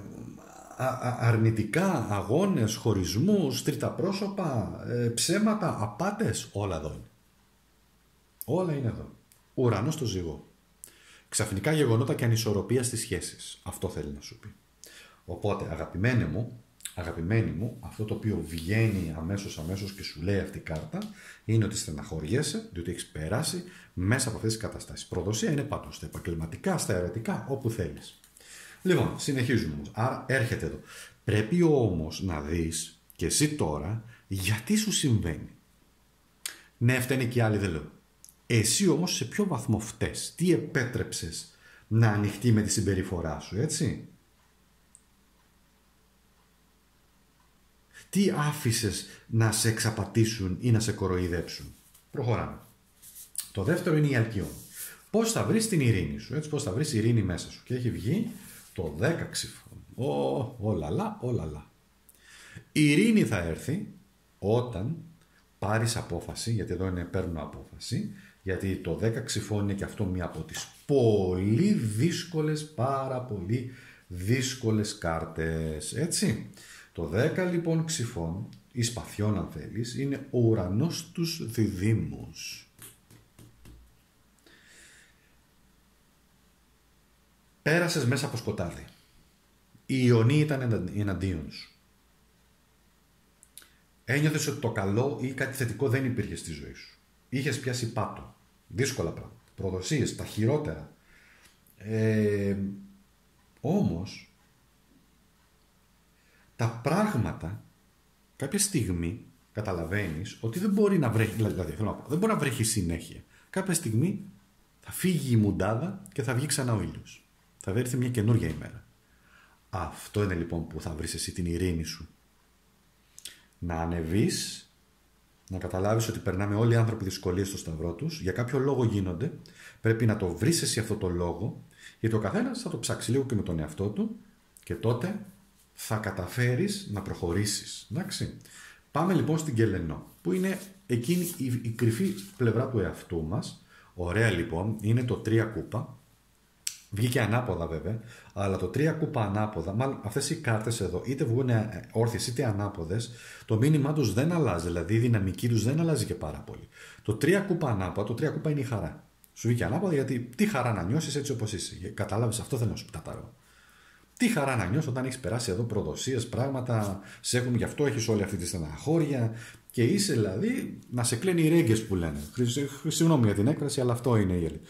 αρνητικά αγώνες, χωρισμούς, τρίτα πρόσωπα, ε, ψέματα, απάτες, όλα εδώ είναι. Όλα είναι εδώ. Ουρανός στο ζυγό. Ξαφνικά γεγονότα και ανισορροπία στις σχέσεις. Αυτό θέλει να σου πει. Οπότε αγαπημένε μου, αγαπημένη μου, αυτό το οποίο βγαίνει αμέσως αμέσως και σου λέει αυτή η κάρτα είναι ότι στεναχωριέσαι, διότι έχεις περάσει μέσα από αυτές τις καταστάσεις. Προδοσία είναι πάντως στα επαγγελματικά, στα αιρετικά, όπου θέλεις. Λοιπόν, συνεχίζουμε όμως. Άρα έρχεται εδώ. Πρέπει όμως να δεις και εσύ τώρα γιατί σου συμβαίνει. Ναι, φταίνει και άλλοι δεν λέω. Εσύ όμως σε ποιο βαθμό φταίς, τι επέτρεψες να ανοιχτεί με τη συμπεριφορά σου, έτσι; Τι άφησες να σε εξαπατήσουν ή να σε κοροϊδέψουν; Προχωράμε. Το δεύτερο είναι η αλκιόν. Πώς θα βρεις την ειρήνη σου, έτσι, πώς θα βρεις ειρήνη μέσα σου. Και έχει βγει το 10 ξυφών. Ω, ολαλά, ολαλά. Η ειρήνη θα έρθει όταν πάρεις απόφαση, γιατί εδώ είναι παίρνω απόφαση, γιατί το 10 ξυφών είναι και αυτό μία από τις πολύ δύσκολες, πάρα πολύ δύσκολες κάρτες, έτσι. Το 10 λοιπόν ξυφών, ή σπαθιών αν θέλεις, είναι ο ουρανός τους διδήμους. Πέρασες μέσα από σκοτάδι. Η Ιωνή ήταν εναντίον σου. Ένιωθες ότι το καλό ή κάτι θετικό δεν υπήρχε στη ζωή σου. Είχες πιάσει πάτο. Δύσκολα πράγματα. Προδοσίες, τα χειρότερα. Ε, όμως, τα πράγματα κάποια στιγμή καταλαβαίνεις ότι δεν μπορεί να βρέχει, δηλαδή θέλω να πω, δεν μπορεί να βρέχει συνέχεια. Κάποια στιγμή θα φύγει η μουντάδα και θα βγει ξανά ο ήλιος. Θα έρθει μια καινούργια ημέρα. Αυτό είναι λοιπόν που θα βρεις εσύ την ειρήνη σου. Να ανεβείς, να καταλάβεις ότι περνάμε όλοι οι άνθρωποι δυσκολίες στο σταυρό τους, για κάποιο λόγο γίνονται, πρέπει να το βρεις εσύ αυτό το λόγο, γιατί ο καθένας θα το ψάξει λίγο και με τον εαυτό του και τότε θα καταφέρεις να προχωρήσεις. Εντάξει. Πάμε λοιπόν στην Κελενό, που είναι εκείνη η, η κρυφή πλευρά του εαυτού μας. Ωραία λοιπόν, είναι το τρία κούπα. Βγήκε ανάποδα βέβαια, αλλά το 3 κούπα ανάποδα, μάλλον αυτές οι κάρτες εδώ, είτε βγουν όρθιες είτε ανάποδες, το μήνυμά τους δεν αλλάζει, δηλαδή η δυναμική τους δεν αλλάζει και πάρα πολύ. Το 3 κούπα ανάποδα, το 3 κούπα είναι η χαρά. Σου βγήκε ανάποδα γιατί τι χαρά να νιώσεις έτσι όπως είσαι. Κατάλαβες, αυτό θέλω να σου ταταρώ. Τι χαρά να νιώσεις όταν έχεις περάσει εδώ προδοσίες, πράγματα, σε έχουν γι' αυτό, έχεις όλη αυτή τη στεναχώρια και είσαι δηλαδή να σε κλαίνει οι ρέγγες που λένε. Συγγνώμη για την έκφραση, αλλά αυτό είναι η γέλη.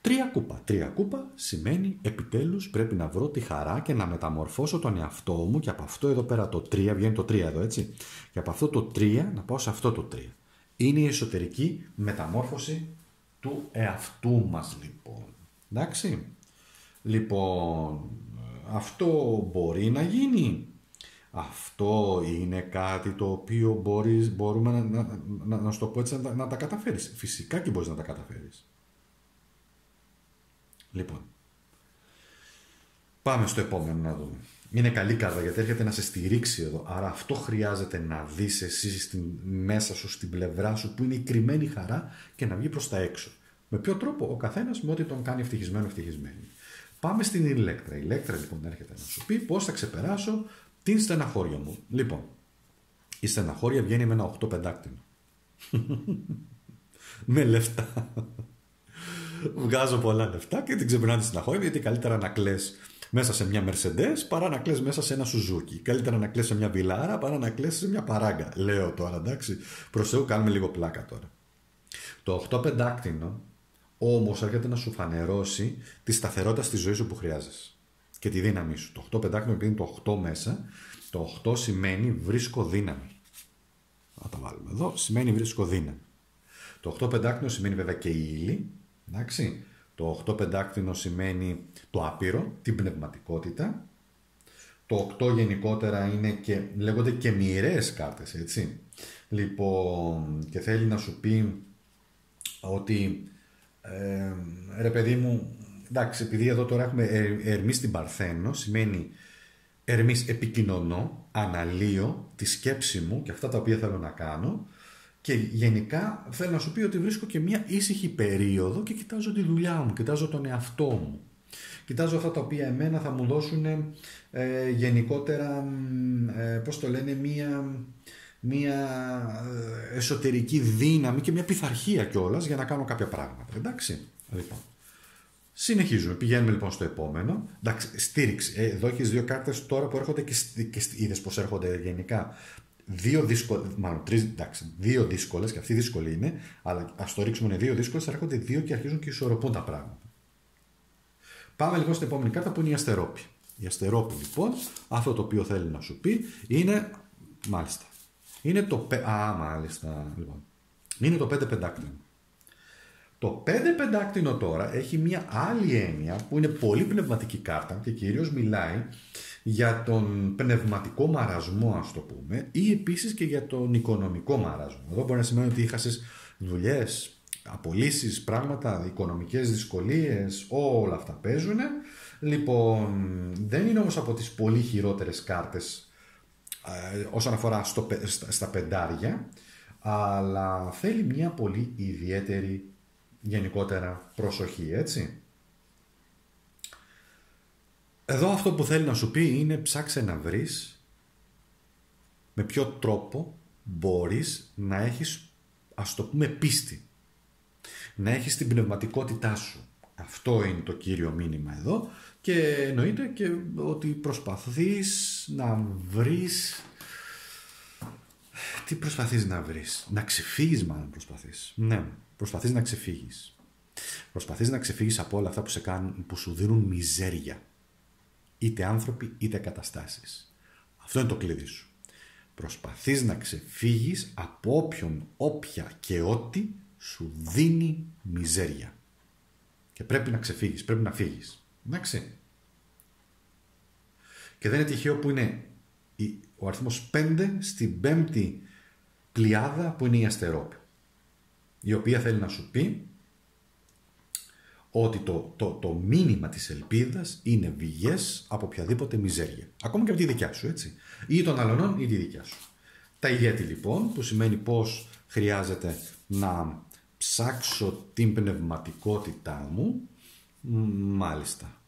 Τρία κούπα. Τρία κούπα σημαίνει επιτέλους πρέπει να βρω τη χαρά και να μεταμορφώσω τον εαυτό μου και από αυτό εδώ πέρα το 3, βγαίνει το 3 εδώ έτσι, και από αυτό το 3 να πάω σε αυτό το 3. Είναι η εσωτερική μεταμόρφωση του εαυτού μας λοιπόν. Εντάξει. Λοιπόν, αυτό μπορεί να γίνει. Αυτό είναι κάτι το οποίο μπορείς, μπορούμε να, να, να, να σου το πω έτσι, να, να τα καταφέρεις. Φυσικά και μπορείς να τα καταφέρεις. Λοιπόν, πάμε στο επόμενο να δούμε. Είναι καλή κάρτα γιατί έρχεται να σε στηρίξει εδώ. Άρα αυτό χρειάζεται να δεις εσύ στην, μέσα σου, στην πλευρά σου που είναι η κρυμμένη χαρά και να βγει προς τα έξω. Με ποιο τρόπο; Ο καθένας με ό,τι τον κάνει ευτυχισμένο ευτυχισμένη. Πάμε στην ηλέκτρα. Η ηλέκτρα λοιπόν έρχεται να σου πει πώς θα ξεπεράσω την στεναχώρια μου. Λοιπόν, η στεναχώρια βγαίνει με ένα 8 πεντάκτηνο. *laughs* με λεφτά βγάζω πολλά λεφτά και την ξεπερνάω τη στεναχώρια γιατί καλύτερα να κλε μέσα σε μια Mercedes παρά να κλε μέσα σε ένα Suzuki. Καλύτερα να κλε σε μια Βιλάρα παρά να κλε σε μια Παράγκα. Λέω τώρα, εντάξει. Προ Θεού, κάνουμε λίγο πλάκα τώρα. Το 8 πεντάκτηνο όμως έρχεται να σου φανερώσει τη σταθερότητα στη ζωή σου που χρειάζεσαι και τη δύναμή σου. Το 8 πεντάκτηνο επειδή είναι το 8 μέσα, το 8 σημαίνει βρίσκω δύναμη. Να τα βάλουμε εδώ. Σημαίνει βρίσκω δύναμη. Το 8 πεντάκτηνο σημαίνει βέβαια και η ύλη, Εντάξει. Το 8 πεντάκτηνο σημαίνει το άπειρο, την πνευματικότητα. Το 8 γενικότερα είναι και, λέγονται και μοιραίες κάρτες, έτσι. Λοιπόν, και θέλει να σου πει ότι, ε, ρε παιδί μου, εντάξει, επειδή εδώ τώρα έχουμε ερμή στην Παρθένο, σημαίνει Ερμής επικοινωνώ, αναλύω τη σκέψη μου και αυτά τα οποία θέλω να κάνω και γενικά θέλω να σου πει ότι βρίσκω και μια ήσυχη περίοδο και κοιτάζω τη δουλειά μου, κοιτάζω τον εαυτό μου. Κοιτάζω αυτά τα οποία εμένα θα μου δώσουν ε, γενικότερα, ε, πώς το λένε, μια, μια ε, εσωτερική δύναμη και μια πειθαρχία κιόλας για να κάνω κάποια πράγματα. Εντάξει, λοιπόν. Συνεχίζουμε. Πηγαίνουμε λοιπόν στο επόμενο. Εντάξει, στήριξη. Ε, εδώ έχεις δύο κάρτες τώρα που έρχονται και, και είδες πώ έρχονται γενικά δύο δύσκολες, μάλλον τρεις, εντάξει, δύο δύσκολες, και αυτή δύσκολη είναι, αλλά ας το ρίξουμε είναι δύο δύσκολες, θα έρχονται δύο και αρχίζουν και ισορροπούν τα πράγματα. Πάμε λοιπόν στην επόμενη κάρτα που είναι η αστερόπη. Η αστερόπη λοιπόν, αυτό το οποίο θέλει να σου πει είναι, μάλιστα, είναι το, α, μάλιστα, λοιπόν, είναι το 5 πεντάκτηνο. Το 5 πεντάκτηνο τώρα έχει μια άλλη έννοια που είναι πολύ πνευματική κάρτα και κυρίως μιλάει για τον πνευματικό μαρασμό, ας το πούμε, ή επίσης και για τον οικονομικό μαρασμό. Εδώ μπορεί να σημαίνει ότι είχασες δουλειές, απολύσεις, πράγματα, οικονομικές δυσκολίες, όλα αυτά παίζουν. Λοιπόν, δεν είναι όμως από τις πολύ χειρότερες κάρτες ε, όσον αφορά στο, στα, στα πεντάρια, αλλά θέλει μια πολύ ιδιαίτερη γενικότερα προσοχή, έτσι. Εδώ αυτό που θέλει να σου πει είναι ψάξε να βρεις με ποιο τρόπο μπορείς να έχεις, ας το πούμε, πίστη. Να έχεις την πνευματικότητά σου. Αυτό είναι το κύριο μήνυμα εδώ και εννοείται και ότι προσπαθείς να βρεις... Τι προσπαθείς να βρεις; Να ξεφύγεις μάλλον προσπαθείς. Ναι, προσπαθείς να ξεφύγεις. Προσπαθείς να ξεφύγεις από όλα αυτά που, σε κάνουν, που σου δίνουν μιζέρια είτε άνθρωποι είτε καταστάσεις. Αυτό είναι το κλειδί σου. Προσπαθείς να ξεφύγεις από όποιον, όποια και ό,τι σου δίνει μιζέρια. Και πρέπει να ξεφύγεις, πρέπει να φύγεις. Εντάξει. Και δεν είναι τυχαίο που είναι ο αριθμός 5 στην πέμπτη πλειάδα που είναι η αστερόπη. Η οποία θέλει να σου πει ότι το, το, το μήνυμα της ελπίδας είναι βυγές από οποιαδήποτε μιζέρια. Ακόμα και από τη δικιά σου, έτσι. Ή των αλλωνών ή τη δικιά σου. Τα ηγέτη λοιπόν, που σημαίνει πως χρειάζεται να ψάξω την πνευματικότητά μου Μάλιστα.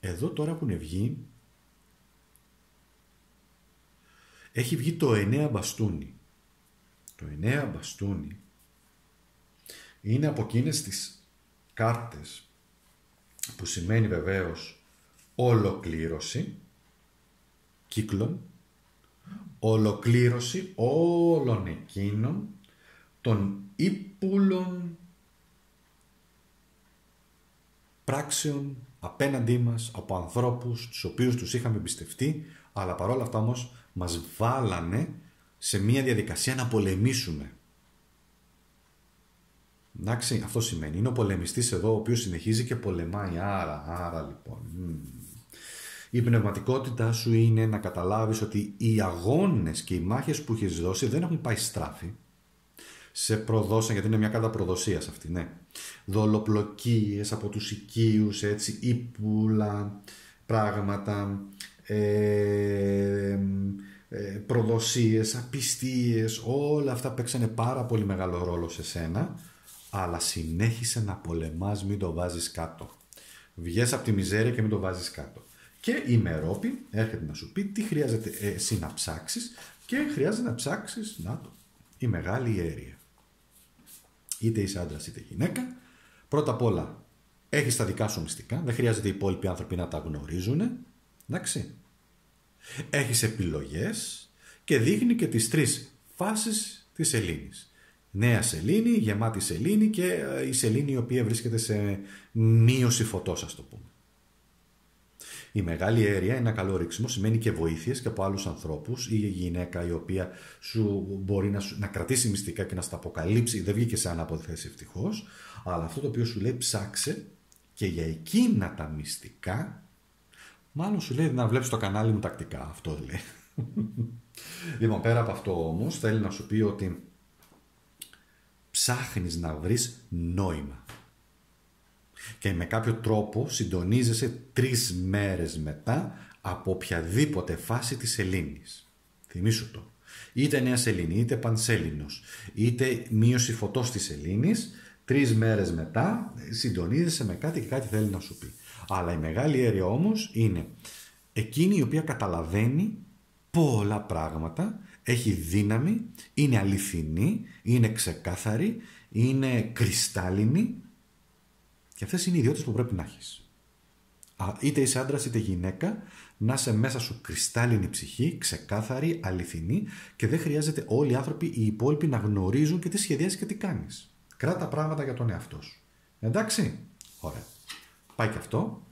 Εδώ τώρα που είναι βγει, έχει βγει το 9 μπαστούνι. Το 9 μπαστούνι είναι από εκείνες τις κάρτες που σημαίνει βεβαίως ολοκλήρωση κύκλων, ολοκλήρωση όλων εκείνων των ύπουλων πράξεων απέναντί μας από ανθρώπους τους οποίους τους είχαμε εμπιστευτεί αλλά παρόλα αυτά όμως μας βάλανε σε μια διαδικασία να πολεμήσουμε. Εντάξει, αυτό σημαίνει. Είναι ο πολεμιστής εδώ ο οποίος συνεχίζει και πολεμάει. Άρα, άρα λοιπόν. Η πνευματικότητά σου είναι να καταλάβεις ότι οι αγώνες και οι μάχες που έχεις δώσει δεν έχουν πάει στράφη. Σε προδώσαν, γιατί είναι μια κάρτα προδοσίας αυτή, ναι. Δολοπλοκίες από τους οικείους, έτσι, ύπουλα, πράγματα, ε, ε, προδοσίες, απιστίες, όλα αυτά παίξανε πάρα πολύ μεγάλο ρόλο σε σένα, αλλά συνέχισε να πολεμάς, μην το βάζεις κάτω. Βγες από τη μιζέρια και μην το βάζεις κάτω. Και η Μερόπη έρχεται να σου πει τι χρειάζεται εσύ να ψάξεις και χρειάζεται να ψάξεις, να το, η μεγάλη ιέρια. Είτε είσαι άντρας είτε γυναίκα, πρώτα απ' όλα έχεις τα δικά σου μυστικά, δεν χρειάζεται οι υπόλοιποι άνθρωποι να τα γνωρίζουν, εντάξει. Έχεις επιλογές και δείχνει και τις τρεις φάσεις της σελήνης. Νέα σελήνη, γεμάτη σελήνη και ε, η σελήνη η οποία βρίσκεται σε μείωση φωτός ας το πούμε. Η μεγάλη αίρια είναι ένα καλό ρίξιμο, σημαίνει και βοήθειες και από άλλους ανθρώπους ή η γυναίκα η οποία σου μπορεί να, να κρατήσει μυστικά και να στα αποκαλύψει, δεν βγήκε σε ανάποδη θέση ευτυχώς, αλλά αυτό το οποίο σου λέει ψάξε και για εκείνα τα μυστικά Μάλλον σου λέει να βλέπεις το κανάλι μου τακτικά. Αυτό λέει. *laughs* λοιπόν, πέρα από αυτό όμως, θέλει να σου πει ότι ψάχνεις να βρεις νόημα. Και με κάποιο τρόπο συντονίζεσαι τρεις μέρες μετά από οποιαδήποτε φάση της Ελλήνης. Θυμήσου το. Είτε Νέα Σελήνη, είτε Πανσέλινος, είτε μείωση φωτός της Ελλήνης, τρεις μέρες μετά συντονίζεσαι με κάτι και κάτι θέλει να σου πει. Αλλά η μεγάλη αίρια όμως είναι εκείνη η οποία καταλαβαίνει πολλά πράγματα, έχει δύναμη, είναι αληθινή, είναι ξεκάθαρη, είναι κρυστάλλινη και αυτές είναι οι ιδιότητες που πρέπει να έχεις. Είτε είσαι άντρας είτε γυναίκα, να είσαι μέσα σου κρυστάλλινη ψυχή, ξεκάθαρη, αληθινή και δεν χρειάζεται όλοι οι άνθρωποι, οι υπόλοιποι να γνωρίζουν και τι σχεδιάζεις και τι κάνεις. Κράτα πράγματα για τον εαυτό σου. Εντάξει, ωραία. Πάει και αυτό.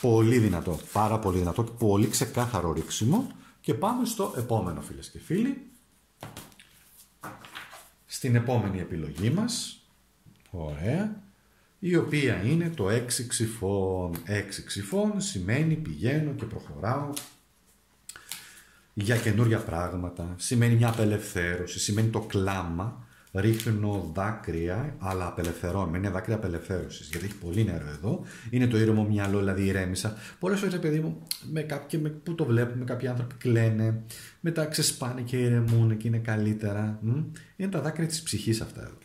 Πολύ δυνατό, πάρα πολύ δυνατό και πολύ ξεκάθαρο ρίξιμο. Και πάμε στο επόμενο φίλες και φίλοι. Στην επόμενη επιλογή μας. Ωραία. Η οποία είναι το 6 ξυφών. 6 ξυφών σημαίνει πηγαίνω και προχωράω για καινούρια πράγματα. Σημαίνει μια απελευθέρωση. Σημαίνει το κλάμα ρίχνω δάκρυα, αλλά απελευθερώνω. Είναι δάκρυα απελευθέρωσης. Γιατί έχει πολύ νερό εδώ. Είναι το ήρεμο μυαλό, δηλαδή ηρέμησα. Πολλές φορές, παιδί μου, με κάποιοι, με, που το βλέπουμε, κάποιοι άνθρωποι κλαίνε, μετά ξεσπάνε και ηρεμούν και είναι καλύτερα. Είναι τα δάκρυα της ψυχής αυτά εδώ.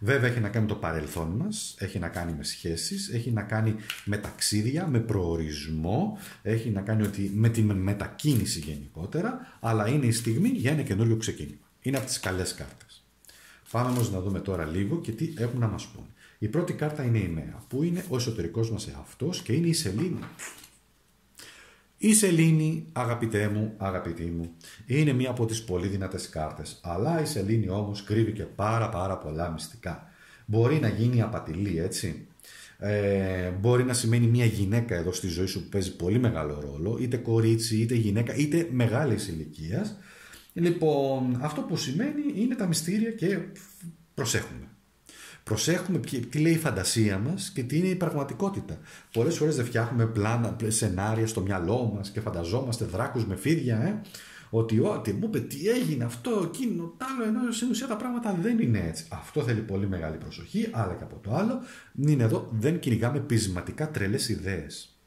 Βέβαια έχει να κάνει με το παρελθόν μας, έχει να κάνει με σχέσεις, έχει να κάνει με ταξίδια, με προορισμό, έχει να κάνει ότι με τη μετακίνηση γενικότερα, αλλά είναι η στιγμή για ένα καινούριο ξεκίνημα. Είναι από τις καλές κάρτες. Πάμε όμως να δούμε τώρα λίγο και τι έχουν να μας πούν. Η πρώτη κάρτα είναι η Νέα, που είναι ο εσωτερικός μας εαυτός και είναι η Σελήνη. Η Σελήνη, αγαπητέ μου, αγαπητή μου, είναι μία από τις πολύ δυνατές κάρτες, αλλά η Σελήνη όμως κρύβει και πάρα πάρα πολλά μυστικά. Μπορεί να γίνει απατηλή, έτσι. Ε, μπορεί να σημαίνει μια γυναίκα εδώ στη ζωή σου που παίζει πολύ μεγάλο ρόλο, είτε κορίτσι, είτε γυναίκα, είτε μεγάλης ηλικίας, Λοιπόν, αυτό που σημαίνει είναι τα μυστήρια και προσέχουμε. Προσέχουμε τι λέει η φαντασία μας και τι είναι η πραγματικότητα. Πολλές φορές δεν φτιάχνουμε πλάνα, σενάρια στο μυαλό μας και φανταζόμαστε δράκους με φίδια, ε; ότι ό,τι μου είπε τι έγινε αυτό, εκείνο, το άλλο, ενώ στην ουσία τα πράγματα δεν είναι έτσι. Αυτό θέλει πολύ μεγάλη προσοχή, αλλά και από το άλλο, είναι εδώ, δεν κυνηγάμε πεισματικά τρελές ιδέες.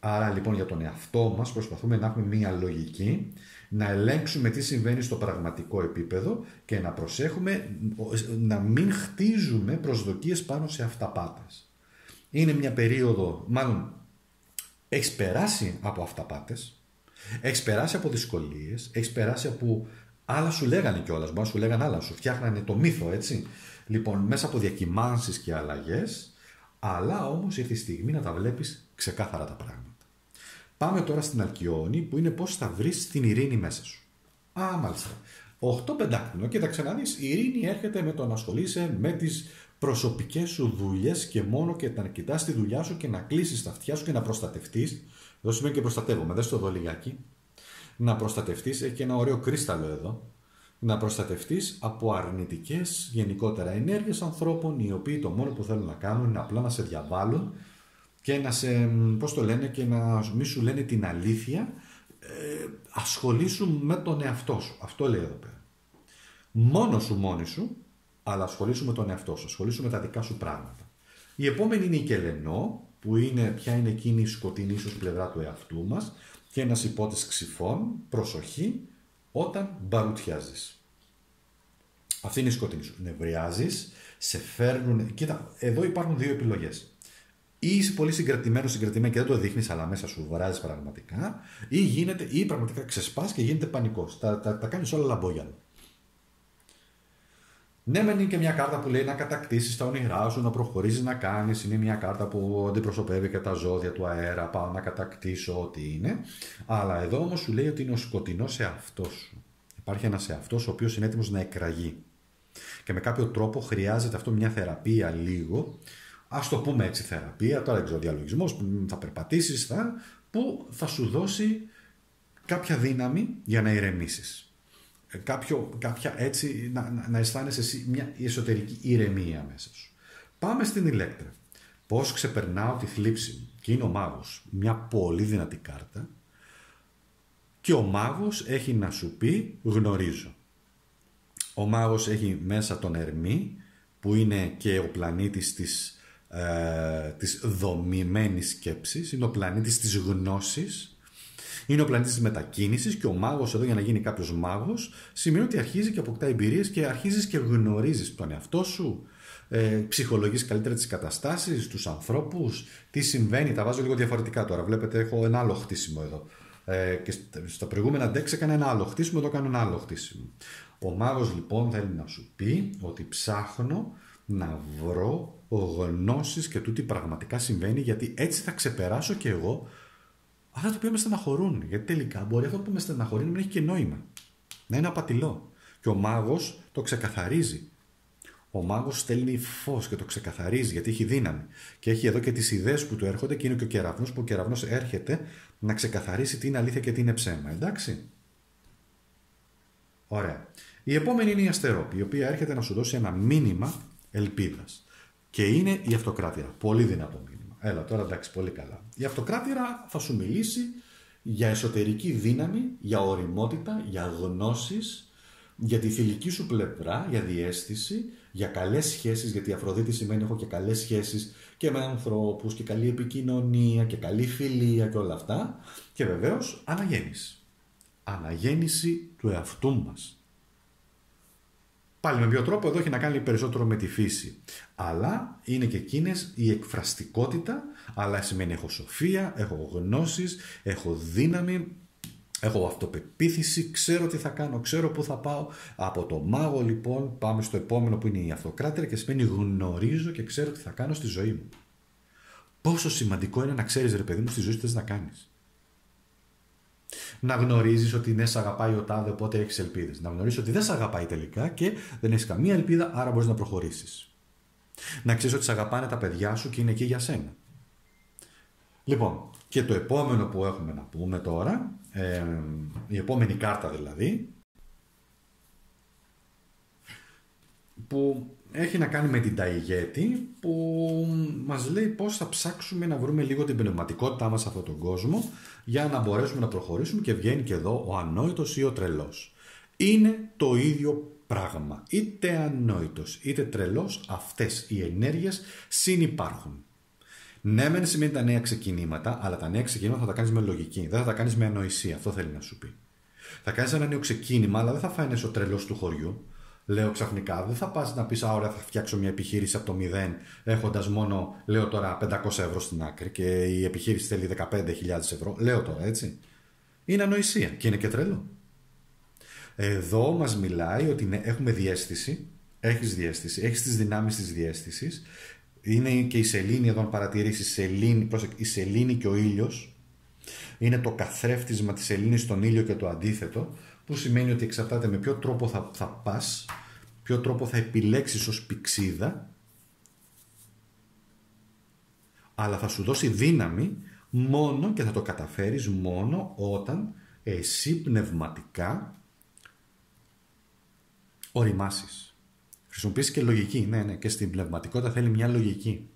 Άρα λοιπόν για τον εαυτό μας προσπαθούμε να έχουμε μία λογική να ελέγξουμε τι συμβαίνει στο πραγματικό επίπεδο και να προσέχουμε να μην χτίζουμε προσδοκίες πάνω σε αυταπάτες. είναι μια περίοδο, μάλλον έχεις περάσει από αυταπάτες, έχεις περάσει από δυσκολίες, έχεις περάσει από άλλα σου λέγανε κιόλας, μπορεί να σου λέγανε άλλα, σου φτιάχνανε το μύθο, έτσι. Λοιπόν, μέσα από διακυμάνσεις και αλλαγές, αλλά όμως ήρθε η στιγμή να τα βλέπεις ξεκάθαρα τα πράγματα. Πάμε τώρα στην Αλκιόνη που είναι πώς θα βρεις την ειρήνη μέσα σου. Α, μάλιστα. 8 πεντάκτηνο. Κοίταξε να δεις, η ειρήνη έρχεται με το να ασχολείσαι με τις προσωπικές σου δουλειές και μόνο και να κοιτάς τη δουλειά σου και να κλείσεις τα αυτιά σου και να προστατευτείς. Εδώ σημαίνει και προστατεύομαι, δες το εδώ λιγάκι. Να προστατευτείς, έχει και ένα ωραίο κρίσταλο εδώ. Να προστατευτείς από αρνητικές γενικότερα ενέργειες ανθρώπων οι οποίοι το μόνο που θέλουν να κάνουν είναι απλά να σε διαβάλουν και να σε, πώς το λένε, και να μη σου λένε την αλήθεια, ε, ασχολήσου με τον εαυτό σου. Αυτό λέει εδώ πέρα. Μόνο σου, μόνη σου, αλλά ασχολήσου με τον εαυτό σου, ασχολήσου με τα δικά σου πράγματα. Η επόμενη είναι η Κελενό, που είναι ποια είναι εκείνη η σκοτεινή ίσως πλευρά του εαυτού μας και ένας υπότης ξυφών, προσοχή, όταν μπαρουτιάζεις. Αυτή είναι η σκοτεινή σου. Νευριάζεις, σε φέρνουν... Κοίτα, εδώ υπάρχουν δύο επιλογές ή είσαι πολύ συγκρατημένος, συγκρατημένο και δεν το δείχνεις, αλλά μέσα σου βράζεις πραγματικά, ή, γίνεται, ή πραγματικά ξεσπάς και γίνεται πανικός. Τα, τα, τα κάνεις όλα λαμπόγια. Ναι, μένει και μια κάρτα που λέει να κατακτήσεις τα όνειρά σου, να προχωρήσεις να κάνεις. Είναι μια κάρτα που αντιπροσωπεύει και τα ζώδια του αέρα. Πάω να κατακτήσω ό,τι είναι. Αλλά εδώ όμως σου λέει ότι είναι ο σκοτεινός εαυτό σου. Υπάρχει ένας εαυτό ο οποίος είναι έτοιμος να εκραγεί. Και με κάποιο τρόπο χρειάζεται αυτό μια θεραπεία λίγο ας το πούμε έτσι θεραπεία, τώρα δεν ξέρω διαλογισμός, που θα περπατήσεις, θα, που θα σου δώσει κάποια δύναμη για να ηρεμήσεις. Ε, κάποιο, κάποια έτσι, να, να, να αισθάνεσαι εσύ μια εσωτερική ηρεμία μέσα σου. Πάμε στην ηλέκτρα. Πώς ξεπερνάω τη θλίψη Και είναι ο μάγος. Μια πολύ δυνατή κάρτα. Και ο μάγος έχει να σου πει γνωρίζω. Ο μάγος έχει μέσα τον Ερμή που είναι και ο πλανήτης της ε, της δομημένης σκέψης, είναι ο πλανήτης της γνώσης, είναι ο πλανήτης της μετακίνησης και ο μάγος εδώ για να γίνει κάποιος μάγος σημαίνει ότι αρχίζει και αποκτά εμπειρίες και αρχίζεις και γνωρίζεις τον εαυτό σου, ε, ψυχολογείς καλύτερα τις καταστάσεις, τους ανθρώπους, τι συμβαίνει, τα βάζω λίγο διαφορετικά τώρα, βλέπετε έχω ένα άλλο χτίσιμο εδώ. Ε, και στα προηγούμενα decks έκανα ένα άλλο χτίσιμο, εδώ κάνω ένα άλλο χτίσιμο. Ο μάγος λοιπόν θέλει να σου πει ότι ψάχνω να βρω γνώσεις και τούτη πραγματικά συμβαίνει γιατί έτσι θα ξεπεράσω και εγώ αυτά τα οποία με στεναχωρούν. Γιατί τελικά μπορεί αυτό που με στεναχωρεί να μην έχει και νόημα. Να είναι απατηλό. Και ο μάγος το ξεκαθαρίζει. Ο μάγος στέλνει φως και το ξεκαθαρίζει γιατί έχει δύναμη. Και έχει εδώ και τις ιδέες που του έρχονται και είναι και ο κεραυνός που ο κεραυνός έρχεται να ξεκαθαρίσει τι είναι αλήθεια και τι είναι ψέμα. Εντάξει. Ωραία. Η επόμενη είναι η αστερόπη, η οποία έρχεται να σου δώσει ένα μήνυμα ελπίδας. Και είναι η αυτοκράτηρα. Πολύ δυνατό μήνυμα. Έλα τώρα εντάξει, πολύ καλά. Η αυτοκράτηρα θα σου μιλήσει για εσωτερική δύναμη, για οριμότητα, για γνώσεις, για τη θηλυκή σου πλευρά, για διέστηση, για καλές σχέσεις, γιατί η Αφροδίτη σημαίνει έχω και καλές σχέσεις και με ανθρώπους και καλή επικοινωνία και καλή φιλία και όλα αυτά. Και βεβαίως αναγέννηση. Αναγέννηση του εαυτού μας. Πάλι με ποιο τρόπο εδώ έχει να κάνει περισσότερο με τη φύση. Αλλά είναι και εκείνες η εκφραστικότητα, αλλά σημαίνει έχω σοφία, έχω γνώσεις, έχω δύναμη, έχω αυτοπεποίθηση, ξέρω τι θα κάνω, ξέρω πού θα πάω. Από το μάγο λοιπόν πάμε στο επόμενο που είναι η αυτοκράτηρα και σημαίνει γνωρίζω και ξέρω τι θα κάνω στη ζωή μου. Πόσο σημαντικό είναι να ξέρεις ρε παιδί μου στη ζωή τι θες να κάνεις να γνωρίζεις ότι ναι, σε αγαπάει ο τάδε, οπότε έχεις ελπίδες. Να γνωρίζεις ότι δεν σε αγαπάει τελικά και δεν έχεις καμία ελπίδα, άρα μπορείς να προχωρήσεις. Να ξέρεις ότι σε αγαπάνε τα παιδιά σου και είναι εκεί για σένα. Λοιπόν, και το επόμενο που έχουμε να πούμε τώρα, ε, η επόμενη κάρτα δηλαδή, που έχει να κάνει με την Ταϊγέτη που μας λέει πώς θα ψάξουμε να βρούμε λίγο την πνευματικότητά μας σε αυτόν τον κόσμο για να μπορέσουμε να προχωρήσουμε και βγαίνει και εδώ ο ανόητος ή ο τρελός. Είναι το ίδιο πράγμα. Είτε ανόητος είτε τρελός αυτές οι ενέργειες συνυπάρχουν. Ναι, μεν σημαίνει τα νέα ξεκινήματα, αλλά τα νέα ξεκινήματα θα τα κάνεις με λογική. Δεν θα τα κάνεις με ανοησία. Αυτό θέλει να σου πει. Θα κάνεις ένα νέο ξεκίνημα, αλλά δεν θα φάει ο τρελός του χωριού Λέω ξαφνικά, δεν θα πας να πεις, α, ωραία, θα φτιάξω μια επιχείρηση από το μηδέν, έχοντας μόνο, λέω τώρα, 500 ευρώ στην άκρη και η επιχείρηση θέλει 15.000 ευρώ. Λέω τώρα, έτσι. Είναι ανοησία και είναι και τρελό. Εδώ μας μιλάει ότι ναι, έχουμε διέστηση, έχεις διέστηση, έχεις τις δυνάμεις της διέστησης, είναι και η σελήνη εδώ αν παρατηρήσεις, η σελήνη, η σελήνη και ο ήλιος, είναι το καθρέφτισμα της σελήνης στον ήλιο και το αντίθετο, που σημαίνει ότι εξαρτάται με ποιο τρόπο θα, θα πας, ποιο τρόπο θα επιλέξεις ως πηξίδα, αλλά θα σου δώσει δύναμη μόνο και θα το καταφέρεις μόνο όταν εσύ πνευματικά οριμάσεις. Χρησιμοποιήσει και λογική. Ναι, ναι, και στην πνευματικότητα θέλει μια λογική.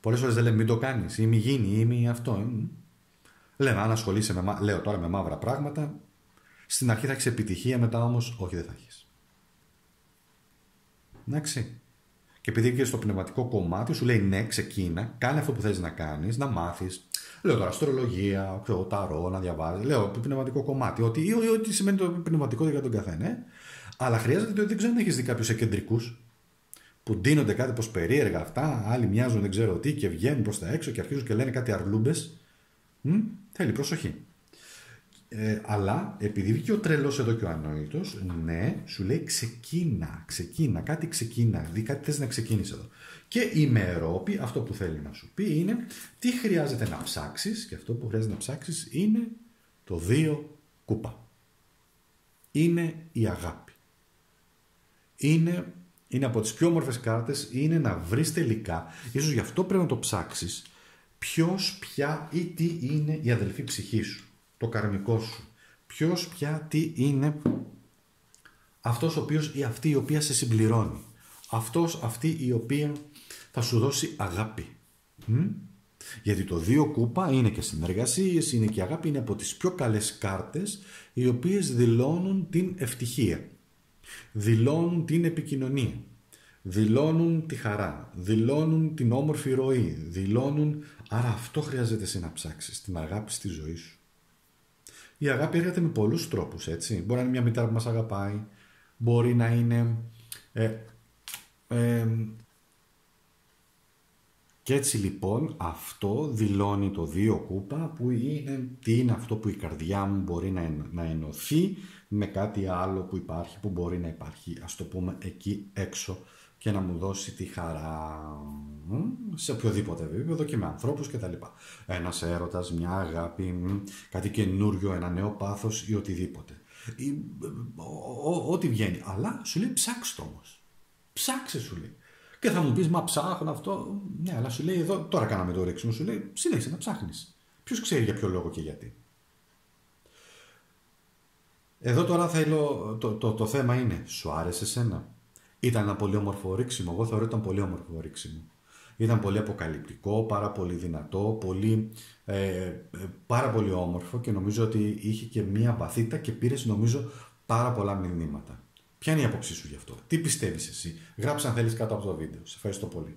Πολλές φορές δεν λέμε μην το κάνεις ή μη γίνει ή μη αυτό. Λέμε αν ασχολείσαι με, λέω τώρα με μαύρα πράγματα, στην αρχή θα έχεις επιτυχία, μετά όμως όχι δεν θα έχεις. Εντάξει. Και επειδή και στο πνευματικό κομμάτι σου λέει ναι, ξεκίνα, κάνε αυτό που θες να κάνεις, να μάθεις. Λέω τώρα αστρολογία, ξέρω, ταρό, να διαβάζεις. Λέω πνευματικό κομμάτι. Ότι, ή, ό,τι σημαίνει το πνευματικό για τον καθένα. Ε. Αλλά χρειάζεται ότι δεν ξέρω αν έχεις δει κάποιους εκεντρικούς που ντύνονται κάτι πως περίεργα αυτά, άλλοι μοιάζουν δεν ξέρω τι και βγαίνουν προς τα έξω και αρχίζουν και λένε κάτι αρλούμπες. Θέλει προσοχή. Ε, αλλά επειδή βγήκε ο τρελός εδώ και ο ανόητος, ναι, σου λέει ξεκίνα, ξεκίνα, κάτι ξεκίνα, δει κάτι θες να ξεκίνησε εδώ. Και η μερόπη, αυτό που θέλει να σου πει είναι τι χρειάζεται να ψάξεις, και αυτό που χρειάζεται να ψάξεις είναι το δύο κούπα. Είναι η αγάπη. Είναι, είναι από τις πιο όμορφες κάρτες, είναι να βρεις τελικά, ίσως γι' αυτό πρέπει να το ψάξεις, ποιος, ποια ή τι είναι η αδελφή ψυχή σου το καρμικό σου. Ποιος πια τι είναι αυτός ο οποίος ή αυτή η οποία σε συμπληρώνει. Αυτός, αυτή η οποία θα σου δώσει αγάπη. Γιατί το δύο κούπα είναι και συνεργασίες, είναι και αγάπη, είναι από τις πιο καλές κάρτες οι οποίες δηλώνουν την ευτυχία. Δηλώνουν την επικοινωνία. Δηλώνουν τη χαρά. Δηλώνουν την όμορφη ροή. Δηλώνουν... Άρα αυτό χρειάζεται εσύ να ψάξεις, την αγάπη στη ζωή σου η αγάπη έρχεται με πολλούς τρόπους, έτσι. Μπορεί να είναι μια μητέρα που μας αγαπάει, μπορεί να είναι... Ε, ε, και έτσι λοιπόν αυτό δηλώνει το δύο κούπα που είναι τι είναι αυτό που η καρδιά μου μπορεί να, να ενωθεί με κάτι άλλο που υπάρχει, που μπορεί να υπάρχει, ας το πούμε εκεί έξω και να μου δώσει τη χαρά σε οποιοδήποτε επίπεδο και με ανθρώπους και τα λοιπά. Ένας έρωτας, μια αγάπη, κάτι καινούριο, ένα νέο πάθος ή οτιδήποτε. Ό,τι βγαίνει. Αλλά σου λέει ψάξτε όμως. Ψάξε σου λέει. Και θα μου πεις μα ψάχνω αυτό. Ναι αλλά σου λέει εδώ τώρα κάναμε το ρίξιμο σου λέει συνέχισε να ψάχνεις. Ποιος ξέρει για ποιο λόγο και γιατί. Εδώ τώρα θέλω, το, το, το θέμα είναι, σου άρεσε σένα; Ήταν ένα πολύ όμορφο ρίξιμο. Εγώ θεωρώ ότι ήταν πολύ όμορφο ρίξιμο. Ήταν πολύ αποκαλυπτικό, πάρα πολύ δυνατό, πολύ, ε, ε, πάρα πολύ όμορφο και νομίζω ότι είχε και μία βαθύτητα και πήρε νομίζω πάρα πολλά μηνύματα. Ποια είναι η άποψή σου γι' αυτό, τι πιστεύεις εσύ, γράψε αν θέλεις κάτω από το βίντεο. Σε ευχαριστώ πολύ.